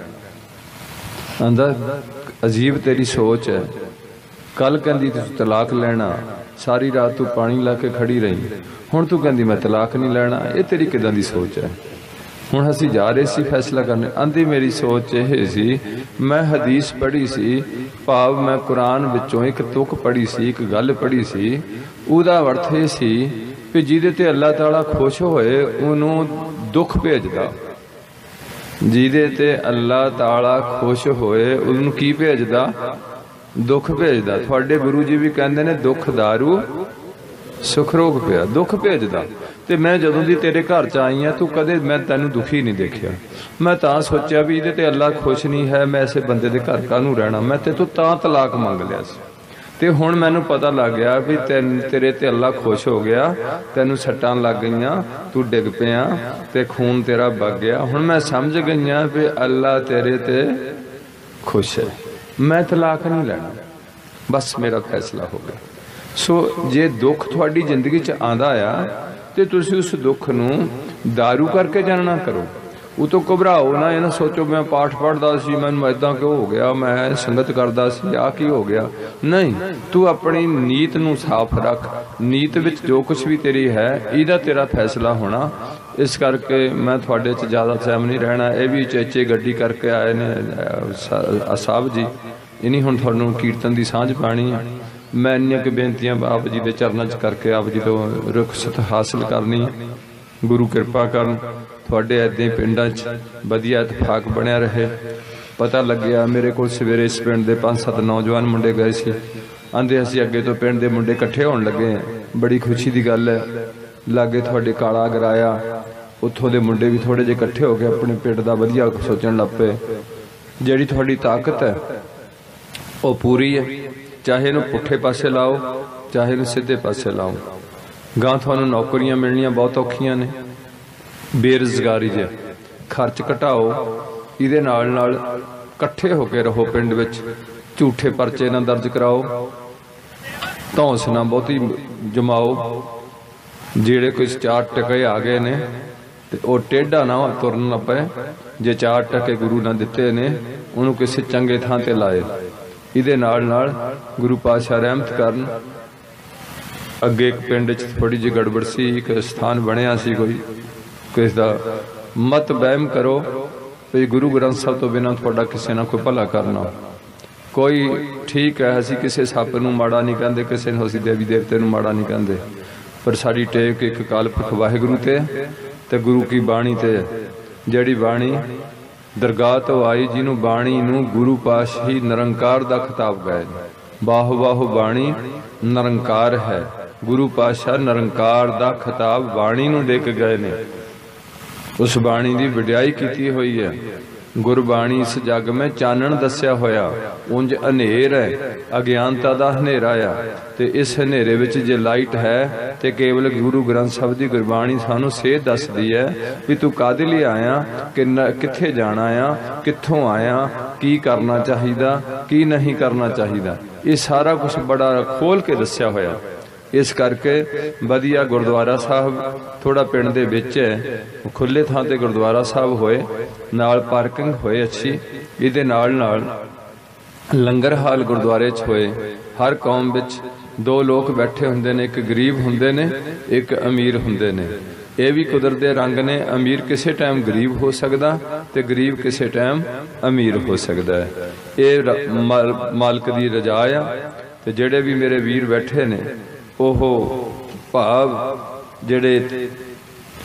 ਆਂਦਾ, ਅਜੀਬ ਤੇਰੀ ਸੋਚ ਹੈ। ਕੱਲ ਕਹਿੰਦੀ, ਤੁਸੀਂ ਤਲਾਕ ਲੈਣਾ। ਸਾਰੀ ਰਾਤ ਤੂੰ ਪਾਣੀ ਲਾ ਕੇ ਖੜੀ ਰਹੀ। ਹੁਣ ਤੂੰ ਕਹਿੰਦੀ, ਮੈਂ ਤਲਾਕ ਨਹੀਂ ਲੈਣਾ, ਇਹ ਤੇਰੀ ਕਿਦਾਂ ਦੀ ਸੋਚ ਹੈ? ਹੁਣ ਅਸੀਂ ਜਾ ਰਹੇ ਸੀ ਫੈਸਲਾ ਕਰਨ। ਆਂਦੀ, ਮੇਰੀ ਸੋਚ ਇਹ ਸੀ, ਮੈਂ ਹਦੀਸ ਪੜ੍ਹੀ ਸੀ, ਭਾਵ ਮੈਂ ਕੁਰਾਨ ਵਿੱਚੋਂ ਇੱਕ ਤੁਕ ਪੜ੍ਹੀ ਸੀ, ਇੱਕ ਗੱਲ ਪੜ੍ਹੀ ਸੀ। ਉਹਦਾ ਅਰਥ ਇਹ ਸੀ ਕਿ ਜਿਹਦੇ ਤੇ ਅੱਲਾਹ ਤਾਲਾ ਖੁਸ਼ ਹੋਏ, ਉਹਨੂੰ ਦੁੱਖ ਭੇਜਦਾ। ਜਿਹਦੇ ਤੇ ਅੱਲਾਹ ਤਾਲਾ ਖੁਸ਼ ਹੋਏ, ਉਹਨੂੰ ਕੀ ਭੇਜਦਾ? ਦੁੱਖ ਭੇਜਦਾ। ਤੁਹਾਡੇ ਗੁਰੂ ਜੀ ਵੀ ਕਹਿੰਦੇ ਨੇ, ਦੁੱਖ ਦਾਰੂ, ਸੁਖ ਰੋਗ ਪਿਆ। ਦੁੱਖ ਭੇਜਦਾ। ਤੇ ਮੈਂ ਜਦੋਂ ਦੀ ਤੇਰੇ ਘਰ ਚ ਆਈ ਆ, ਤੂੰ ਕਦੇ, ਮੈਂ ਤੈਨੂੰ ਦੁਖੀ ਨਹੀਂ ਦੇਖਿਆ। ਮੈਂ ਤਾਂ ਸੋਚਿਆ ਵੀ ਇਹਦੇ ਤੇ ਅੱਲਾ ਖੁਸ਼ ਨਹੀਂ ਹੈ, ਮੈਂ ਐਸੇ ਬੰਦੇ ਦੇ ਘਰ ਕਾਹਨੂੰ ਰਹਿਣਾ? ਮੈਂ ਤੇ ਤੂੰ ਤਾਂ ਤਲਾਕ ਮੰਗ ਲਿਆ ਸੀ। ਤੇ ਹੁਣ ਮੈਨੂੰ ਪਤਾ ਲੱਗ ਗਿਆ ਵੀ ਤੈਨ, ਤੇਰੇ ਤੇ ਅੱਲਾ ਖੁਸ਼ ਹੋ ਗਿਆ। ਤੈਨੂੰ ਸੱਟਾਂ ਲੱਗ ਗਈਆਂ, ਤੂੰ ਡਿੱਗ ਪਿਆ ਤੇ ਖੂਨ ਤੇਰਾ ਵਗ ਗਿਆ। ਹੁਣ ਮੈਂ ਸਮਝ ਗਈਆਂ ਵੀ ਅੱਲਾ ਤੇਰੇ ਤੇ ਖੁਸ਼ ਹੈ। ਮੈਂ ਤਲਾਕ ਨਹੀਂ ਲੈਣਾ। ਬਸ ਮੇਰਾ ਫੈਸਲਾ ਹੋ ਗਿਆ। ਸੋ ਜੇ ਦੁੱਖ ਤੁਹਾਡੀ ਜ਼ਿੰਦਗੀ 'ਚ ਆਂਦਾ ਆ, ਤੇ ਤੁਸੀਂ ਉਸ ਦੁੱਖ ਨੂੰ दारू ਕਰਕੇ ਜਾਣਨਾ ਕਰੋ। ਉਹ ਤੋਂ ਘਬਰਾਓ ਨਾ, ਇਹ ਨਾ ਸੋਚੋ ਮੈਂ ਪਾਠ ਪੜ੍ਹਦਾ ਸੀ, ਮੈਨੂੰ ਇਦਾਂ ਕਿਉਂ ਹੋ ਗਿਆ, ਮੈਂ ਸੰਗਤ ਕਰਦਾ ਸੀ ਆ ਕੀ ਹੋ ਗਿਆ। ਨਹੀਂ, ਤੂੰ ਆਪਣੀ ਨੀਤ ਨੂੰ ਸਾਫ਼ ਰੱਖ। ਨੀਤ ਵਿੱਚ ਜੋ ਕੁਝ ਵੀ ਤੇਰੀ ਹੈ, ਇਹਦਾ ਤੇਰਾ ਫੈਸਲਾ ਹੋਣਾ ਇਸ ਕਰਕੇ ਮੈਂ ਤੁਹਾਡੇ 'ਚ ਜ਼ਿਆਦਾ ਟਾਈਮ ਨਹੀਂ ਰਹਿਣਾ। ਇਹ ਵੀ ਚੇਚੇ ਗੱਡੀ ਕਰਕੇ ਆਏ ਨੇ ਸਾਹਿਬ ਜੀ। ਇਨੀ ਹੁਣ ਤੁਹਾਨੂੰ ਕੀਰਤਨ ਦੀ ਸਾਂਝ ਪਾਣੀ ਹੈ ਮੈਂ ਇੰਨੀਆਂ ਕਿ ਬੇਨਤੀਆਂ ਆਪ ਜੀ ਦੇ ਚਰਨਾਂ 'ਚ ਕਰਕੇ ਆਪ ਜੀ ਤੋਂ ਰੁਖਸਤ ਹਾਸਲ ਕਰਨੀ ਗੁਰੂ ਕਿਰਪਾ ਕਰਨ, ਤੁਹਾਡੇ ਐਦਾਂ ਪਿੰਡਾਂ 'ਚ ਵਧੀਆ ਇਤਫਾਕ ਬਣਿਆ ਰਹੇ। ਪਤਾ ਲੱਗਿਆ ਮੇਰੇ ਕੋਲ ਸਵੇਰੇ ਇਸ ਪਿੰਡ ਦੇ ਪੰਜ ਸੱਤ ਨੌਜਵਾਨ ਮੁੰਡੇ ਗਏ ਸੀ। ਆਂਦੇ ਅਸੀਂ ਅੱਗੇ ਤੋਂ ਪਿੰਡ ਦੇ ਮੁੰਡੇ ਇਕੱਠੇ ਹੋਣ ਲੱਗੇ ਹਾਂ ਬੜੀ ਖੁਸ਼ੀ ਦੀ ਗੱਲ ਹੈ। ਲਾਗੇ ਤੁਹਾਡੇ ਕਾਲਾ ਗਰਾਇਆ ਉੱਥੋਂ ਦੇ ਮੁੰਡੇ ਵੀ ਥੋੜੇ ਜਿਹੇ ਇਕੱਠੇ ਹੋ ਕੇ ਆਪਣੇ ਪਿੰਡ ਦਾ ਵਧੀਆ ਸੋਚਣ ਲੱਗ ਪਏ। ਜਿਹੜੀ ਤੁਹਾਡੀ ਤਾਕਤ ਹੈ, ਉਹ ਪੂਰੀ ਹੈ। ਚਾਹੇ ਇਹਨੂੰ ਪੁੱਠੇ ਪਾਸੇ ਲਾਓ, ਚਾਹੇ ਇਹਨੂੰ ਸਿੱਧੇ ਪਾਸੇ ਲਾਓ। ਗਾਂ ਤੁਹਾਨੂੰ ਨੌਕਰੀਆਂ ਮਿਲਣੀਆਂ ਬਹੁਤ ਔਖੀਆਂ ਨੇ। ਬੇਰੁਜ਼ਗਾਰੀ ਜੇ। ਖਰਚ ਘਟਾਓ। ਇਹਦੇ ਨਾਲ ਨਾਲ ਇਕੱਠੇ ਹੋ ਕੇ ਰਹੋ ਪਿੰਡ ਵਿੱਚ। ਝੂਠੇ ਪਰਚੇ ਨਾ ਦਰਜ ਕਰਾਓ। ਧੌਂਸ ਨਾ ਬਹੁਤੀ ਜਮਾਓ। ਜਿਹੜੇ ਕੋਈ ਚਾਰ ਟਕੇ ਆ ਗਏ ਨੇ, ਤੇ ਉਹ ਟੇਢਾ ਨਾ ਤੁਰਨ ਨਾ ਪਏ। ਜੇ ਚਾਰ ਟਕੇ ਗੁਰੂ ਨੇ ਦਿੱਤੇ ਨੇ, ਉਹਨੂੰ ਕਿਸੇ ਚੰਗੇ ਥਾਂ ਤੇ ਲਾਏ। ਇਹਦੇ ਨਾਲ ਨਾਲ ਗੁਰੂ ਪਾਤਸ਼ਾਹ ਰਹਿਮਤ ਕਰਨ। ਅੱਗੇ ਇੱਕ ਪਿੰਡ 'ਚ ਥੋੜੀ ਜਿਹੀ ਗੜਬੜ ਸੀ, ਇੱਕ ਸਥਾਨ ਬਣਿਆ ਸੀ ਕੋਈ। ਕਿਸ ਦਾ ਮਤ ਬਹਿਮ ਕਰੋ ਵੀ ਗੁਰੂ ਗ੍ਰੰਥ ਸਾਹਿਬ ਤੋਂ ਬਿਨਾਂ ਤੁਹਾਡਾ ਕਿਸੇ ਨਾਲ ਕੋਈ ਭਲਾ ਕਰਨਾ। ਕੋਈ ਠੀਕ ਹੈ, ਅਸੀਂ ਕਿਸੇ ਸੱਪ ਨੂੰ ਮਾੜਾ ਨਹੀਂ ਕਹਿੰਦੇ, ਕਿਸੇ ਨੂੰ ਅਸੀਂ ਦੇਵੀ ਦੇਵਤੇ ਨੂੰ ਮਾੜਾ ਨਹੀਂ ਕਹਿੰਦੇ। ਪਰ ਸਾਡੀ ਟੇਕ ਇੱਕ ਕਾਲਪੁਰਖ ਵਾਹਿਗੁਰੂ ਤੇ ਤੇ ਗੁਰੂ ਕੀ ਬਾਣੀ ਤੇ। ਜਿਹੜੀ ਬਾਣੀ ਦਰਗਾਹ ਤੋਂ ਆਈ, ਜਿਹਨੂੰ ਬਾਣੀ ਨੂੰ ਗੁਰੂ ਪਾਤਸ਼ਾਹੀ ਨਿਰੰਕਾਰ ਦਾ ਖਿਤਾਬ ਗਏ ਨੇ ਬਾਹ ਬਾਹ ਬਾਣੀ ਨਿਰੰਕਾਰ ਹੈ। ਗੁਰੂ ਪਾਤਸ਼ਾਹ ਨਿਰੰਕਾਰ ਦਾ ਖਿਤਾਬ ਬਾਣੀ ਨੂੰ ਦੇ ਕੇ ਗਏ ਨੇ। ਉਸ ਬਾਣੀ ਦੀ ਵਡਿਆਈ ਕੀਤੀ ਹੋਈ ਹੈ। ਗੁਰਬਾਣੀ ਇਸ ਜਗ ਮੈਂ ਚਾਨਣ ਦੱਸਿਆ ਹੋਇਆ ਉਂਝ ਹਨੇਰ ਹੈ, ਅਗਿਆਨਤਾ ਦਾ ਹਨੇਰਾ ਆ। ਤੇ ਇਸ ਹਨੇਰੇ ਵਿੱਚ ਜੇ ਲਾਈਟ ਹੈ, ਤੇ ਕੇਵਲ ਗੁਰੂ ਗ੍ਰੰਥ ਸਾਹਿਬ ਦੀ ਗੁਰਬਾਣੀ ਸਾਨੂੰ ਸੇਧ ਦੱਸਦੀ ਹੈ ਵੀ ਤੂੰ ਕਾਦੇ ਲਈ ਆਇਆ, ਕਿੰਨਾ, ਕਿੱਥੇ ਜਾਣਾ ਆ, ਕਿੱਥੋਂ ਆਇਆ, ਕੀ ਕਰਨਾ ਚਾਹੀਦਾ, ਕੀ ਨਹੀਂ ਕਰਨਾ ਚਾਹੀਦਾ। ਇਹ ਸਾਰਾ ਕੁਝ ਬੜਾ ਖੋਲ ਕੇ ਦੱਸਿਆ ਹੋਇਆ। ਇਸ ਕਰਕੇ ਵਧੀਆ ਗੁਰਦੁਆਰਾ ਸਾਹਿਬ ਥੋੜਾ ਪਿੰਡ ਦੇ ਵਿੱਚ ਹੈ। ਖੁੱਲੇ ਥਾਂ ਤੇ ਗੁਰਦੁਆਰਾ ਸਾਹਿਬ ਹੋਏ, ਨਾਲ ਪਾਰਕਿੰਗ ਹੋਏ ਅੱਛੀ। ਇਹਦੇ ਨਾਲ ਨਾਲ ਲੰਗਰ ਹਾਲ ਗੁਰਦੁਆਰੇ 'ਚ ਹੋਏ। ਹਰ ਕੌਮ ਵਿੱਚ ਦੋ ਲੋਕ ਬੈਠੇ ਹੁੰਦੇ ਨੇ, ਇੱਕ ਗਰੀਬ ਹੁੰਦੇ ਨੇ, ਇੱਕ ਅਮੀਰ ਹੁੰਦੇ ਨੇ। ਇਹ ਵੀ ਕੁਦਰਤ ਦੇ ਰੰਗ ਨੇ, ਅਮੀਰ ਕਿਸੇ ਟਾਈਮ ਗਰੀਬ ਹੋ ਸਕਦਾ ਤੇ ਗਰੀਬ ਕਿਸੇ ਟਾਈਮ ਅਮੀਰ ਹੋ ਸਕਦਾ ਹੈ। ਇਹ ਰ- ਮਾਲਕ ਦੀ ਰਜ਼ਾ ਆ ਤੇ ਜਿਹੜੇ ਵੀ ਮੇਰੇ ਵੀਰ ਬੈਠੇ ਨੇ ਉਹ ਭਾਵ ਜਿਹੜੇ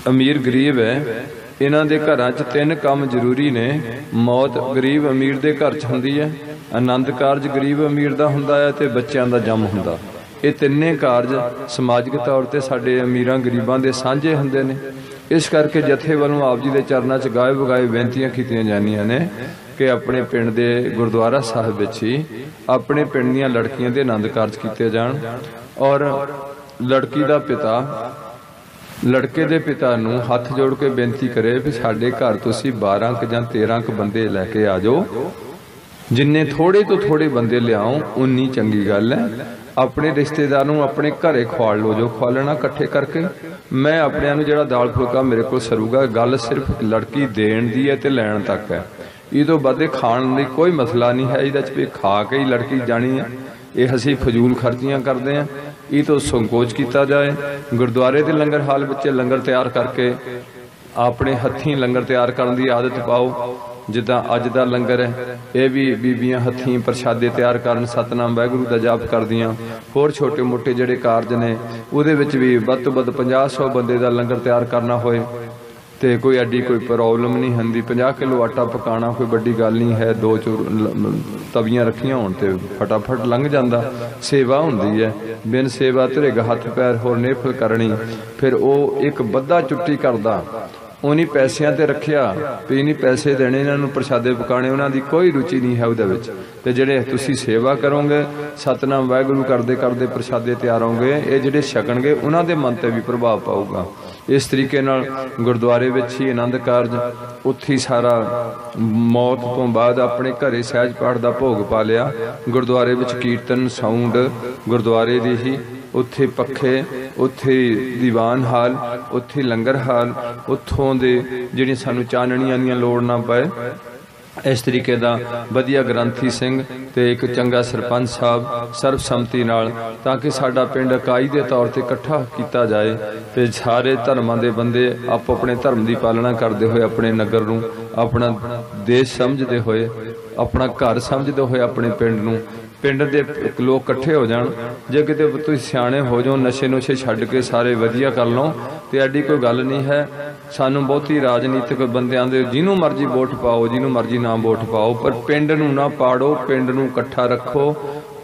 ਅਮੀਰ ਗਰੀਬ ਹੈ, ਇਹਨਾਂ ਦੇ ਘਰਾਂ 'ਚ ਤਿੰਨ ਕੰਮ ਜ਼ਰੂਰੀ ਨੇ। ਮੌਤ ਗਰੀਬ ਅਮੀਰ ਦੇ ਘਰ 'ਚ ਹੁੰਦੀ ਹੈ, ਆਨੰਦ ਕਾਰਜ ਗਰੀਬ ਅਮੀਰ ਦਾ ਹੁੰਦਾ ਹੈ ਤੇ ਬੱਚਿਆਂ ਦਾ ਜੰਮ ਹੁੰਦਾ। ਇਹ ਤਿੰਨੇ ਕਾਰਜ ਸਮਾਜਿਕ ਤੌਰ ਤੇ ਸਾਡੇ ਅਮੀਰਾਂ ਗਰੀਬਾਂ ਦੇ ਸਾਂਝੇ ਹੁੰਦੇ ਨੇ। ਇਸ ਕਰਕੇ ਜਥੇ ਵੱਲੋਂ ਆਪ ਜੀ ਦੇ ਚਰਨਾਂ 'ਚ ਗਾਏ ਬਗਾਏ ਬੇਨਤੀਆਂ ਕੀਤੀਆਂ ਜਾਂਦੀਆਂ ਨੇ ਕਿ ਆਪਣੇ ਪਿੰਡ ਦੇ ਗੁਰਦੁਆਰਾ ਸਾਹਿਬ ਵਿੱਚ ਹੀ ਆਪਣੇ ਪਿੰਡ ਦੀਆਂ ਲੜਕੀਆਂ ਦੇ ਆਨੰਦ ਕਾਰਜ ਕੀਤੇ ਜਾਣ। ਔਰ ਲੜਕੀ ਦਾ ਪਿਤਾ, ਲੜਕੇ ਦੇ ਪਿਤਾ ਨੂੰ ਹੱਥ ਜੋੜ ਕੇ ਬੇਨਤੀ ਕਰੇ ਵੀ ਸਾਡੇ ਘਰ ਤੁਸੀਂ 12 ਕ ਜਾਂ 13 ਕ ਬੰਦੇ ਲੈ ਕੇ ਆ ਜਾਓ। ਜਿੰਨੇ ਥੋੜੇ ਤੋਂ ਥੋੜੇ ਬੰਦੇ ਲਿਆਓ ਉਨੀ ਚੰਗੀ ਗੱਲ ਹੈ। ਆਪਣੇ ਰਿਸ਼ਤੇਦਾਰ ਨੂੰ ਆਪਣੇ ਘਰੇ ਖਵਾਲ ਲੋ ਜੋ ਖਵਾਲਣਾ ਇਕੱਠੇ ਕਰਕੇ। ਮੈਂ ਆਪਣਿਆਂ ਨੂੰ ਜਿਹੜਾ ਦਾਲ ਫੁਲਕਾ ਮੇਰੇ ਕੋਲ ਸਰੂਗਾ, ਗੱਲ ਸਿਰਫ ਲੜਕੀ ਦੇਣ ਦੀ ਹੈ ਤੇ ਲੈਣ ਤੱਕ ਹੈ। ਇਹ ਤੋਂ ਵੱਧ ਖਾਣ ਲਈ ਕੋਈ ਮਸਲਾ ਨਹੀਂ ਹੈ, ਇਹਦੇ ਚ ਵੀ ਖਾ ਕੇ ਹੀ ਲੜਕੀ ਜਾਣੀ ਹੈ। ਇਹ ਅਸੀਂ ਫਜ਼ੂਲ ਖਰਚੀਆਂ ਕਰਦੇ ਹਾਂ। ਇਹ ਤੋਂ ਸੰਕੋਚ ਕੀਤਾ ਜਾਏ। ਗੁਰਦੁਆਰੇ ਦੇ ਲੰਗਰ ਹਾਲ ਵਿੱਚ ਲੰਗਰ ਤਿਆਰ ਕਰਕੇ ਆਪਣੇ ਹੱਥੀਂ ਲੰਗਰ ਤਿਆਰ ਕਰਨ ਦੀ ਆਦਤ ਪਾਓ। ਜਿੱਦਾਂ ਅੱਜ ਦਾ ਲੰਗਰ ਹੈ, ਇਹ ਵੀ ਬੀਬੀਆਂ ਹੱਥੀਂ ਪ੍ਰਸ਼ਾਦੇ ਤਿਆਰ ਕਰਨ, ਸਤਨਾਮ ਵਾਹਿਗੁਰੂ ਦਾ ਜਾਪ ਕਰਦੀਆਂ। ਹੋਰ ਛੋਟੇ-ਮੋਟੇ ਜਿਹੜੇ ਕਾਰਜ ਨੇ, ਉਹਦੇ ਵਿੱਚ ਵੀ ਵੱਧ ਤੋਂ ਵੱਧ 50-100 ਬੰਦੇ ਦਾ ਲੰਗਰ ਤਿਆਰ ਕਰਨਾ ਹੋਏ। ਤੇ ਕੋਈ ਐਡੀ ਕੋਈ ਪ੍ਰੋਬਲਮ ਨਹੀਂ ਹੁੰਦੀ। 50 ਕਿਲੋ ਆਟਾ ਪਕਾਉਣਾ ਕੋਈ ਵੱਡੀ ਗੱਲ ਨਹੀਂ ਹੈ। ਦੋ ਚੋ ਤਵੀਆਂ ਰੱਖੀਆਂ ਹੋਣ ਤੇ ਫਟਾਫਟ ਲੰਘ ਜਾਂਦਾ। ਸੇਵਾ ਹੁੰਦੀ ਹੈ। ਬਿਨ ਸੇਵਾ ਧਰੇਗਾ ਹੱਥ ਪੈਰ ਹੋਰ ਨੇਫਲ ਕਰਨੀ। ਫਿਰ ਉਹ ਇੱਕ ਬੱਧਾ ਚੁੱਟੀ ਕਰਦਾ। ਉਹਨੀ ਪੈਸਿਆਂ ਤੇ ਰੱਖਿਆ। ਵੀ ਇਹਨੀ ਪੈਸੇ ਦੇਣੇ ਇਹਨਾਂ ਨੂੰ, ਪ੍ਰਸ਼ਾਦੇ ਪਕਾਣੇ ਉਹਨਾਂ ਦੀ ਕੋਈ ਰੁਚੀ ਨਹੀਂ ਹੈ ਉਹਦੇ ਵਿੱਚ। ਤੇ ਜਿਹੜੇ ਤੁਸੀਂ ਸੇਵਾ ਕਰੋਗੇ, ਸਤਨਾਮ ਵਾਹਿਗੁਰੂ ਕਰਦੇ ਕਰਦੇ ਪ੍ਰਸ਼ਾਦੇ ਤਿਆਰ ਹੋਗੇ ਇਹ ਜਿਹੜੇ ਛਕਣਗੇ, ਉਹਨਾਂ ਦੇ ਮਨ ਤੇ ਵੀ ਪ੍ਰਭਾਵ ਪਾਊਗਾ। ਇਸ ਤਰੀਕੇ ਨਾਲ ਗੁਰਦੁਆਰੇ ਵਿੱਚ ਹੀ ਆਨੰਦ ਕਾਰਜ, ਉੱਥੇ ਸਾਰਾ ਮੌਤ ਤੋਂ ਬਾਅਦ ਆਪਣੇ ਘਰੇ ਸਹਿਜ ਪਾਠ ਦਾ ਭੋਗ ਪਾ ਲਿਆ। ਗੁਰਦੁਆਰੇ ਵਿੱਚ ਕੀਰਤਨ, ਸਾਊਂਡ, ਗੁਰਦੁਆਰੇ ਦੀ ਹੀ ਉੱਥੇ ਪੱਖੇ, ਉੱਥੇ ਦੀਵਾਨ ਹਾਲ, ਉੱਥੇ ਲੰਗਰ ਹਾਲ, ਉੱਥੋਂ ਦੇ ਜਿਹੜੀਆਂ ਸਾਨੂੰ ਚਾਨਣੀਆਂ ਦੀਆਂ ਲੋੜ ਨਾ ਪਏ ਇਸ ਤਰੀਕੇ ਦਾ ਵਧੀਆ ਗ੍ਰੰਥੀ ਸਿੰਘ ਤੇ ਇੱਕ ਚੰਗਾ ਸਰਪੰਚ ਸਾਹਿਬ ਸਰਬਸੰਮਤੀ ਨਾਲ ਤਾਂ ਕਿ ਸਾਡਾ ਪਿੰਡ ਇਕਾਈ ਦੇ ਤੌਰ ਤੇ ਇਕੱਠਾ ਕੀਤਾ ਜਾਏ ਤੇ ਸਾਰੇ ਧਰਮਾਂ ਦੇ ਬੰਦੇ ਆਪੋ ਆਪਣੇ ਧਰਮ ਦੀ ਪਾਲਣਾ ਕਰਦੇ ਹੋਏ ਆਪਣੇ ਨਗਰ ਨੂੰ, ਆਪਣਾ ਦੇਸ਼ ਸਮਝਦੇ ਹੋਏ, ਆਪਣਾ ਘਰ ਸਮਝਦੇ ਹੋਏ ਆਪਣੇ ਪਿੰਡ ਨੂੰ, ਪਿੰਡ ਦੇ ਲੋਕ ਇਕੱਠੇ ਹੋ ਜਾਣ। ਜੇ ਕਿਤੇ ਤੁਸੀਂ ਸਿਆਣੇ ਹੋ ਜਾਓ ਨਸ਼ੇ ਨੁਸ਼ੇ ਛੱਡ ਕੇ ਸਾਰੇ ਵਧੀਆ ਕਰ ਲਓ, ਤੇ ਐਡੀ ਕੋਈ ਗੱਲ ਨਹੀਂ ਹੈ। ਸਾਨੂੰ ਬਹੁਤੀ ਰਾਜਨੀਤਿਕ ਬੰਦਿਆਂ ਦੇ ਜਿਹਨੂੰ ਮਰਜ਼ੀ ਵੋਟ ਪਾਓ, ਜਿਹਨੂੰ ਮਰਜ਼ੀ ਨਾ ਵੋਟ ਪਾਓ, ਪਰ ਪਿੰਡ ਨੂੰ ਨਾ ਪਾੜੋ, ਪਿੰਡ ਨੂੰ ਇਕੱਠਾ ਰੱਖੋ,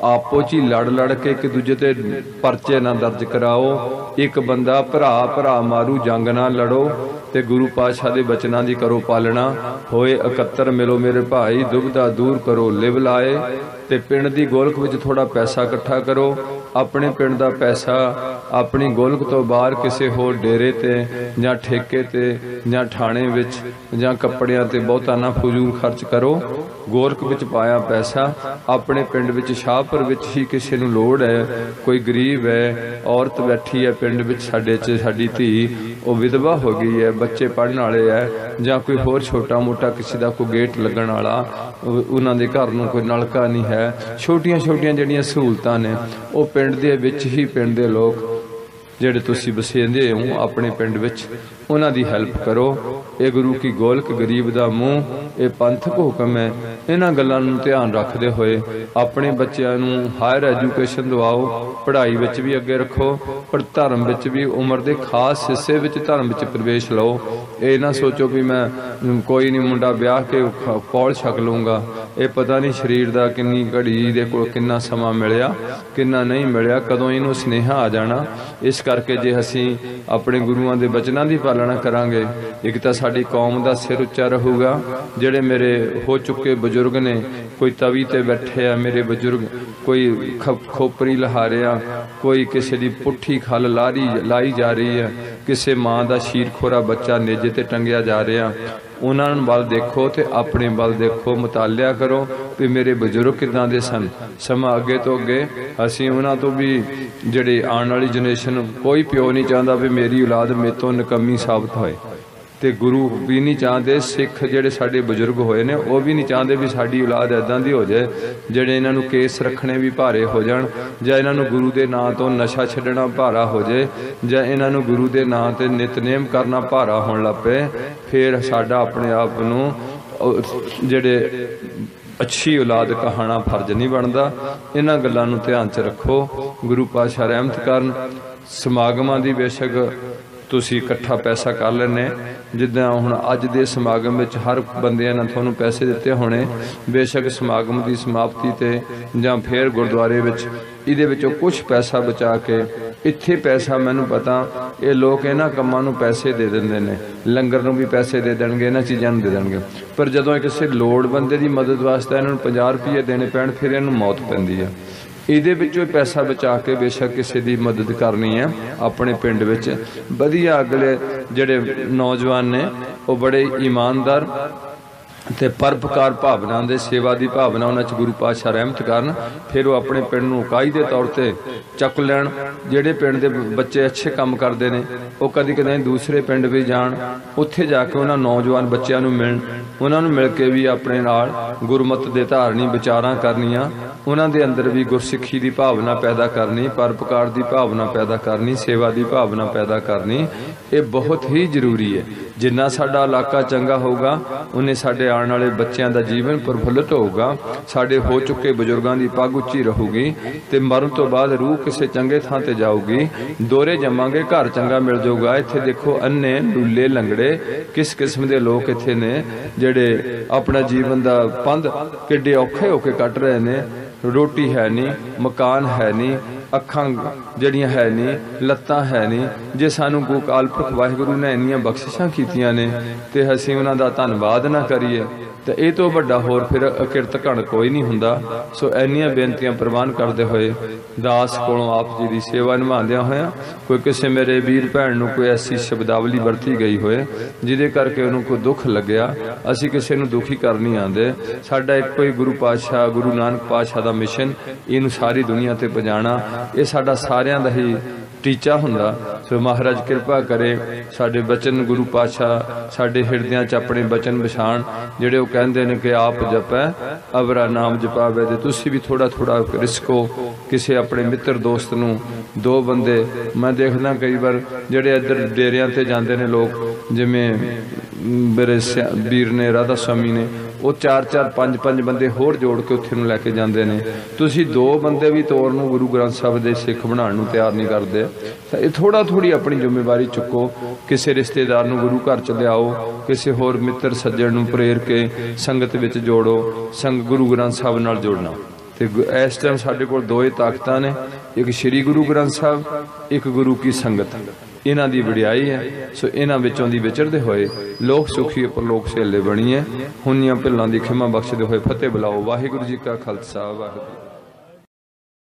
ਆਪੋ ਚ ਹੀ ਲੜ ਲੜ ਕੇ ਇੱਕ ਦੂਜੇ ਤੇ ਪਰਚੇ ਨਾ ਦਰਜ ਕਰਾਓ, ਇੱਕ ਬੰਦਾ ਭਰਾ ਭਰਾ ਮਾਰੂ, ਜੰਗ ਨਾ ਲੜੋ ਤੇ ਗੁਰੂ ਪਾਤਸ਼ਾਹ ਦੇ ਬਚਨਾਂ ਦੀ ਕਰੋ ਪਾਲਣਾ, ਹੋਏ ਇਕੱਤਰ ਮਿਲੋ ਮੇਰੇ ਭਾਈ ਦੁਬਦਾ ਦੂਰ ਕਰੋ, ਲਿਵ ਲਾਏ ਤੇ ਪਿੰਡ ਦੀ ਗੋਲਕ ਵਿੱਚ ਥੋੜਾ ਪੈਸਾ ਇਕੱਠਾ ਕਰੋ ਆਪਣੇ ਪਿੰਡ ਦਾ ਪੈਸਾ ਆਪਣੀ ਗੋਲਕ ਤੋਂ ਬਾਹਰ ਕਿਸੇ ਹੋਰ ਡੇਰੇ ਤੇ ਜਾਂ ਠੇਕੇ ਤੇ ਜਾਂ ਥਾਣੇ ਵਿੱਚ ਜਾਂ ਕੱਪੜਿਆਂ ਤੇ ਬਹੁਤਾ ਨਾ ਫਜ਼ੂਲ ਖਰਚ ਕਰੋ। ਗੋਲਕ ਵਿੱਚ ਪਾਇਆ ਪੈਸਾ ਆਪਣੇ ਪਿੰਡ ਵਿੱਚ, ਸ਼ਾਹਪੁਰ ਵਿੱਚ ਹੀ ਕਿਸੇ ਨੂੰ ਲੋੜ ਹੈ। ਕੋਈ ਗਰੀਬ ਹੈ, ਔਰਤ ਬੈਠੀ ਹੈ ਪਿੰਡ ਵਿੱਚ ਸਾਡੇ 'ਚ, ਸਾਡੀ ਧੀ, ਉਹ ਵਿਧਵਾ ਹੋ ਗਈ ਹੈ, ਬੱਚੇ ਪੜਨ ਵਾਲੇ ਹੈ ਜਾਂ ਕੋਈ ਹੋਰ ਛੋਟਾ ਮੋਟਾ ਕਿਸੇ ਦਾ ਕੋਈ ਗੇਟ ਲੱਗਣ ਵਾਲਾ ਉਹਨਾਂ ਦੇ ਘਰ ਨੂੰ ਕੋਈ ਨਲਕਾ ਨਹੀਂ ਹੈ। ਛੋਟੀਆਂ ਛੋਟੀਆਂ ਜਿਹੜੀਆਂ ਸਹੂਲਤਾਂ ਨੇ, ਉਹ ਪਿੰਡ ਪਿੰਡ ਦੇ ਵਿੱਚ ਹੀ ਪਿੰਡ ਦੇ ਲੋਕ ਜਿਹੜੇ ਤੁਸੀਂ ਵਸੇਂਦੇ ਹੋ ਆਪਣੇ ਪਿੰਡ ਵਿੱਚ ਉਹਨਾਂ ਦੀ ਹੈਲਪ ਕਰੋ। ਇਹ ਗੁਰੂ ਕੀ ਗੋਲਕ ਗਰੀਬ ਦਾ ਮੂੰਹ, ਇਹ ਪੰਥਕ ਹੁਕਮ ਹੈ। ਇਹਨਾਂ ਗੱਲਾਂ ਨੂੰ ਧਿਆਨ ਰੱਖਦੇ ਹੋਏ ਆਪਣੇ ਬੱਚਿਆਂ ਨੂੰ ਹਾਇਰ ਐਜੂਕੇਸ਼ਨ ਦਿਵਾਓ। ਪੜ੍ਹਾਈ ਵਿੱਚ ਵੀ ਅੱਗੇ ਰੱਖੋ, ਪਰ ਧਰਮ ਵਿੱਚ ਵੀ ਉਮਰ ਦੇ ਖਾਸ ਹਿੱਸੇ ਵਿੱਚ ਧਰਮ ਵਿੱਚ ਪ੍ਰਵੇਸ਼ ਲਓ। ਇਹ ਨਾ ਸੋਚੋ ਵੀ ਮੈਂ ਕੋਈ ਨਹੀਂ ਮੁੰਡਾ ਵਿਆਹ ਕੇ ਪੌਲ ਛਕ ਲੂੰਗਾ ਇਹ ਪਤਾ ਨਹੀਂ ਸਰੀਰ ਦਾ ਕਿੰਨੀ ਘੜੀ ਦੇ ਕੋਲ ਕਿੰਨਾ ਸਮਾਂ ਮਿਲਿਆ, ਕਿੰਨਾ ਨਹੀਂ ਮਿਲਿਆ, ਕਦੋਂ ਇਹਨੂੰ ਸਨੇਹਾ ਆ ਜਾਣਾ। ਇਸ ਕਰਕੇ ਜੇ ਅਸੀਂ ਆਪਣੇ ਗੁਰੂਆਂ ਦੇ ਬਚਨਾਂ ਦੀ ਪਾਲਣਾ ਕਰਾਂਗੇ। ਇੱਕ ਤਾਂ ਸਾਡੀ ਕੌਮ ਦਾ ਸਿਰ ਉੱਚਾ ਰਹੂਗਾ। ਜਿਹੜੇ ਮੇਰੇ ਹੋ ਚੁੱਕੇ ਬਜ਼ੁਰਗ ਨੇ, ਕੋਈ ਤਵੀ ਤੇ ਬੈਠੇ ਆ, ਮੇਰੇ ਬਜ਼ੁਰਗ, ਕੋਈ ਖੋਪਰੀ ਲਹਾ ਰਿਹਾ, ਕੋਈ ਕਿਸੇ ਦੀ ਪੁੱਠੀ ਖਲ ਲਾਰੀ, ਲਾਈ ਜਾ ਰਹੀ ਹੈ ਕਿਸੇ ਮਾਂ ਦਾ ਸ਼ੀਰਖੋਰਾ ਬੱਚਾ ਨੇਜੇ ਤੇ ਟੰਗਿਆ ਜਾ ਰਿਹਾ ਉਹਨਾਂ ਨੂੰ ਵੱਲ ਦੇਖੋ ਤੇ ਆਪਣੇ ਵੱਲ ਦੇਖੋ, ਮੁਤਾਲਿਆ ਕਰੋ ਵੀ ਮੇਰੇ ਬਜ਼ੁਰਗ ਕਿਦਾਂ ਦੇ ਸਨ। ਸਮਾਂ ਅੱਗੇ ਤੋਂ ਅੱਗੇ ਅਸੀਂ ਉਹਨਾਂ ਤੋਂ ਵੀ ਜਿਹੜੇ ਆਉਣ ਵਾਲੀ ਜਨਰੇਸ਼ਨ ਕੋਈ ਪਿਓ ਨਹੀਂ ਚਾਹੁੰਦਾ ਵੀ ਮੇਰੀ ਔਲਾਦ ਮੇਰੇ ਤੋਂ ਨਕਮੀ ਸਾਬਤ ਹੋਏ। ਤੇ ਗੁਰੂ ਵੀ ਨਹੀਂ ਚਾਹੁੰਦੇ, ਸਿੱਖ ਜਿਹੜੇ ਸਾਡੇ ਬਜ਼ੁਰਗ ਹੋਏ ਨੇ, ਉਹ ਵੀ ਨਹੀਂ ਚਾਹੁੰਦੇ ਵੀ ਸਾਡੀ ਔਲਾਦ ਐਦਾਂ ਦੀ ਹੋ ਜਾਏ, ਜਿਹੜੇ ਇਹਨਾਂ ਨੂੰ ਕੇਸ ਰੱਖਣੇ ਵੀ ਭਾਰੇ ਹੋ ਜਾਣ, ਜਾਂ ਇਹਨਾਂ ਨੂੰ ਗੁਰੂ ਦੇ ਨਾਂ ਤੋਂ ਨਸ਼ਾ ਛੱਡਣਾ ਭਾਰਾ ਹੋ ਜਾਏ, ਜਾਂ ਇਹਨਾਂ ਨੂੰ ਗੁਰੂ ਦੇ ਨਾਂ ਤੇ ਨਿਤਨੇਮ ਕਰਨਾ ਭਾਰਾ ਹੋਣ ਲੱਗ ਪਏ, ਫਿਰ ਸਾਡਾ ਆਪਣੇ ਆਪ ਨੂੰ ਜਿਹੜੇ ਅੱਛੀ ਔਲਾਦ ਕਹਾਣਾ ਫਰਜ਼ ਨਹੀਂ ਬਣਦਾ। ਇਹਨਾਂ ਗੱਲਾਂ ਨੂੰ ਧਿਆਨ 'ਚ ਰੱਖੋ। ਗੁਰੂ ਪਾਤਸ਼ਾਹ ਰਹਿਮਤ ਕਰਨ, ਸਮਾਗਮਾਂ ਦੀ ਬੇਸ਼ੱਕ ਤੁਸੀਂ ਇਕੱਠਾ ਪੈਸਾ ਕਰ ਲੈਣੇ ਜਿੱਦਾਂ ਹੁਣ ਅੱਜ ਦੇ ਸਮਾਗਮ ਵਿੱਚ ਹਰ ਬੰਦਿਆਂ ਨੇ ਤੁਹਾਨੂੰ ਪੈਸੇ ਦਿੱਤੇ ਹੋਣੇ। ਬੇਸ਼ੱਕ ਸਮਾਗਮ ਦੀ ਸਮਾਪਤੀ ਤੇ ਜਾਂ ਫੇਰ ਗੁਰਦੁਆਰੇ ਵਿੱਚ ਇਹਦੇ ਵਿੱਚੋਂ ਕੁਝ ਪੈਸਾ ਬਚਾ ਕੇ ਇੱਥੇ ਪੈਸਾ ਮੈਨੂੰ ਪਤਾ, ਇਹ ਲੋਕ ਇਹਨਾਂ ਕੰਮਾਂ ਨੂੰ ਪੈਸੇ ਦੇ ਦਿੰਦੇ ਨੇ। ਲੰਗਰ ਨੂੰ ਵੀ ਪੈਸੇ ਦੇ ਦੇਣਗੇ, ਇਹਨਾਂ ਚੀਜ਼ਾਂ ਨੂੰ ਦੇ ਦੇਣਗੇ। ਪਰ ਜਦੋਂ ਇਹ ਕਿਸੇ ਲੋੜ ਬੰਦੇ ਦੀ ਮਦਦ ਵਾਸਤੇ ਇਹਨਾਂ ਨੂੰ 50 ਰੁਪਏ ਦੇਣੇ ਪੈਣ, ਫਿਰ ਇਹਨੂੰ ਮੌਤ ਪੈਂਦੀ ਹੈ ਇਹਦੇ ਵਿੱਚੋਂ ਪੈਸਾ ਬਚਾ ਕੇ ਬੇਸ਼ੱਕ ਕਿਸੇ ਦੀ ਮਦਦ ਕਰਨੀ ਹੈ, ਆਪਣੇ ਪਿੰਡ ਵਿੱਚ। ਵਧੀਆ ਅਗਲੇ ਜਿਹੜੇ ਨੌਜਵਾਨ ਨੇ, ਉਹ ਬੜੇ ਇਮਾਨਦਾਰ ਤੇ ਪਰਪਕਾਰ ਭਾਵਨਾ ਦੇ, ਸੇਵਾ ਦੀ ਭਾਵਨਾ ਉਹਨਾਂ ਚ ਗੁਰੂ ਪਾਤਸ਼ਾਹ ਰਹਿਮਤ ਕਰਨ, ਫਿਰ ਉਹ ਆਪਣੇ ਪਿੰਡ ਨੂੰ ਇਕਾਈ ਦੇ ਤੌਰ ਤੇ ਚੱਕ ਲੈਣ। ਜਿਹੜੇ ਪਿੰਡ ਦੇ ਬੱਚੇ ਅੱਛੇ ਕੰਮ ਕਰਦੇ ਨੇ, ਉਹ ਕਦੀ ਕਦੇ ਦੂਸਰੇ ਪਿੰਡ ਵੀ ਜਾਣ, ਉੱਥੇ ਜਾ ਕੇ ਉਹਨਾਂ ਨੌਜਵਾਨ ਬੱਚਿਆਂ ਨੂੰ ਮਿਲਣ। ਉਹਨਾਂ ਨੂੰ ਮਿਲ ਕੇ ਵੀ ਆਪਣੇ ਨਾਲ ਗੁਰਮਤ ਦੇ ਧਾਰਨੀ ਵਿਚਾਰਾਂ ਕਰਨੀਆਂ। ਉਹਨਾਂ ਦੇ ਅੰਦਰ ਵੀ ਗੁਰਸਿੱਖੀ ਦੀ ਭਾਵਨਾ ਪੈਦਾ ਕਰਨੀ ਪਰਪਕਾਰ ਦੀ ਭਾਵਨਾ ਪੈਦਾ ਕਰਨੀ, ਸੇਵਾ ਦੀ ਭਾਵਨਾ ਪੈਦਾ ਕਰਨੀ, ਇਹ ਬਹੁਤ ਹੀ ਜ਼ਰੂਰੀ ਹੈ। ਜਿੰਨਾ ਸਾਡਾ ਇਲਾਕਾ ਚੰਗਾ ਹੋਊਗਾ ਉਹਨੇ ਸਾਡੇ ਆਉਣ ਵਾਲੇ ਬੱਚਿਆਂ ਦਾ ਜੀਵਨ ਪ੍ਰਫੁੱਲਤ ਹੋਊਗਾ, ਸਾਡੇ ਹੋ ਚੁੱਕੇ ਬਜ਼ੁਰਗਾਂ ਦੀ ਪੱਗ ਉੱਚੀ ਰਹੂਗੀ ਤੇ ਮਰਨ ਤੋਂ ਬਾਅਦ ਰੂਹ ਕਿਸੇ ਚੰਗੇ ਥਾਂ ਤੇ ਜਾਊਗੀ ਦੋਰੇ ਜੰਮਾਂਗੇ, ਘਰ ਚੰਗਾ ਮਿਲ ਜਾਊਗਾ। ਇੱਥੇ ਦੇਖੋ ਅੰਨੇ ਲੁੱਲੇ ਲੰਗੜੇ, ਕਿਸ ਕਿਸਮ ਦੇ ਲੋਕ ਇੱਥੇ ਨੇ, ਜਿਹੜੇ ਆਪਣਾ ਜੀਵਨ ਦਾ ਪੰਧ ਕਿੱਡੇ ਔਖੇ ਹੋ ਕੇ ਕੱਟ ਰਹੇ ਨੇ। ਰੋਟੀ ਹੈ ਨਹੀਂ ਮਕਾਨ ਹੈ ਨਹੀਂ ਅੱਖਾਂ ਜਿਹੜੀਆਂ ਹੈ ਨਹੀਂ ਲੱਤਾਂ ਹੈ ਨਹੀਂ ਜੇ ਸਾਨੂੰ ਕੋ ਕਾਲਪੁਰਖ ਵਾਹਿਗੁਰੂ ਨੇ ਇੰਨੀਆਂ ਬਖਸ਼ਿਸ਼ਾਂ ਕੀਤੀਆਂ ਨੇ, ਤੇ ਅਸੀਂ ਉਹਨਾਂ ਦਾ ਧੰਨਵਾਦ ਨਾ ਕਰੀਏ। ਤੇ ਇਹ ਤੋਂ ਵੱਡਾ ਹੋਰ ਫਿਰ ਕਿਰਤ ਘਣ ਕੋਈ ਨਹੀਂ ਹੁੰਦਾ। ਸੋ ਇੰਨੀਆਂ ਬੇਨਤੀਆਂ ਪ੍ਰਵਾਨ ਕਰਦੇ ਹੋਏ ਦਾਸ ਕੋਲੋਂ ਆਪ ਜੀ ਦੀ ਸੇਵਾ ਨਿਭਾਉਂਦਿਆਂ ਹੋਇਆਂ ਕੋਈ ਕਿਸੇ ਮੇਰੇ ਵੀਰ ਭੈਣ ਨੂੰ ਕੋਈ ਐਸੀ ਸ਼ਬਦਾਵਲੀ ਵਰਤੀ ਗਈ ਹੋਏ, ਜਿਹਦੇ ਕਰਕੇ ਉਹਨੂੰ ਕੋਈ ਦੁੱਖ ਲੱਗਿਆ, ਅਸੀਂ ਕਿਸੇ ਨੂੰ ਦੁਖੀ ਕਰ ਨਹੀਂ ਆਂਦੇ। ਸਾਡਾ ਇੱਕੋ ਹੀ ਗੁਰੂ ਪਾਤਸ਼ਾਹ, ਗੁਰੂ ਨਾਨਕ ਪਾਤਸ਼ਾਹ ਦਾ ਮਿਸ਼ਨ ਇਹਨੂੰ ਸਾਰੀ ਦੁਨੀਆ ਤੇ ਪਹੁੰਚਾਉਣਾ ਇਹ ਸਾਡਾ ਸਾਰਿਆਂ ਦਾ ਹੀ ਟੀਚਾ ਹੁੰਦਾ। ਸੋ ਮਹਾਰਾਜ ਕਿਰਪਾ ਕਰੇ ਸਾਡੇ ਬਚਨ ਗੁਰੂ ਪਾਤਸ਼ਾਹ, ਸਾਡੇ ਹਿਰਦਿਆਂ 'ਚ ਆਪਣੇ ਬਚਨ ਵਿਛਾਣ, ਜਿਹੜੇ ਉਹ ਕਹਿੰਦੇ ਨੇ ਕਿ ਆਪ ਜਪੈ, ਅਵਰਾ ਨਾਮ ਜਪਾਵੇ ਤੇ ਤੁਸੀਂ ਵੀ ਥੋੜਾ ਥੋੜਾ ਰਿਸਕੋ ਕਿਸੇ ਆਪਣੇ ਮਿੱਤਰ ਦੋਸਤ ਨੂੰ। ਦੋ ਬੰਦੇ, ਮੈਂ ਦੇਖਦਾ ਕਈ ਵਾਰ ਜਿਹੜੇ ਇੱਧਰ ਡੇਰਿਆਂ ਤੇ ਜਾਂਦੇ ਨੇ ਲੋਕ, ਜਿਵੇਂ ਮੇਰੇ ਸਿਆ- ਵੀਰ ਨੇ, ਰਾਧਾ ਸਵਾਮੀ ਨੇ ਉਹ ਚਾਰ ਚਾਰ ਪੰਜ ਪੰਜ ਬੰਦੇ ਹੋਰ ਜੋੜ ਕੇ ਉੱਥੇ ਨੂੰ ਲੈ ਕੇ ਜਾਂਦੇ ਨੇ। ਤੁਸੀਂ ਦੋ ਬੰਦੇ ਵੀ ਤੌਰ ਨੂੰ ਗੁਰੂ ਗ੍ਰੰਥ ਸਾਹਿਬ ਦੇ ਸਿੱਖ ਬਣਾਉਣ ਨੂੰ ਤਿਆਰ ਨਹੀਂ ਕਰਦੇ। ਤਾਂ ਇਹ ਥੋੜਾ ਥੋੜੀ ਆਪਣੀ ਜ਼ਿੰਮੇਵਾਰੀ ਚੁੱਕੋ। ਕਿਸੇ ਰਿਸ਼ਤੇਦਾਰ ਨੂੰ ਗੁਰੂ ਘਰ ਚ ਲਿਆਓ, ਕਿਸੇ ਹੋਰ ਮਿੱਤਰ ਸੱਜਣ ਨੂੰ ਪ੍ਰੇਰ ਕੇ ਸੰਗਤ ਵਿੱਚ ਜੋੜੋ, ਸੰਗ ਗੁਰੂ ਗ੍ਰੰਥ ਸਾਹਿਬ ਨਾਲ ਜੋੜਨਾ। ਤੇ ਗੁ- ਇਸ ਟਾਈਮ ਸਾਡੇ ਕੋਲ ਦੋ ਹੀ ਤਾਕਤਾਂ ਨੇ। ਇੱਕ ਸ੍ਰੀ ਗੁਰੂ ਗ੍ਰੰਥ ਸਾਹਿਬ, ਇੱਕ ਗੁਰੂ ਕੀ ਸੰਗਤ। ਇਹਨਾਂ ਦੀ ਵਡਿਆਈ ਹੈ, ਸੋ ਇਹਨਾਂ ਵਿੱਚੋਂ ਦੀ ਵਿਚਰਦੇ ਹੋਏ ਲੋਕ ਸੁਖੀ ਪਰਲੋਕ ਸੇਲੇ ਬਣੀਏ। ਹੁੰਨੀਆਂ ਭਿੱਲਾਂ ਦੀ ਖਿਮਾ ਬਖਸ਼ਦੇ ਹੋਏ ਫਤਿਹ ਬੁਲਾਓ। ਵਾਹਿਗੁਰੂ ਜੀ ਕਾ ਖਾਲਸਾ, ਵਾਹਿਗੁਰੂ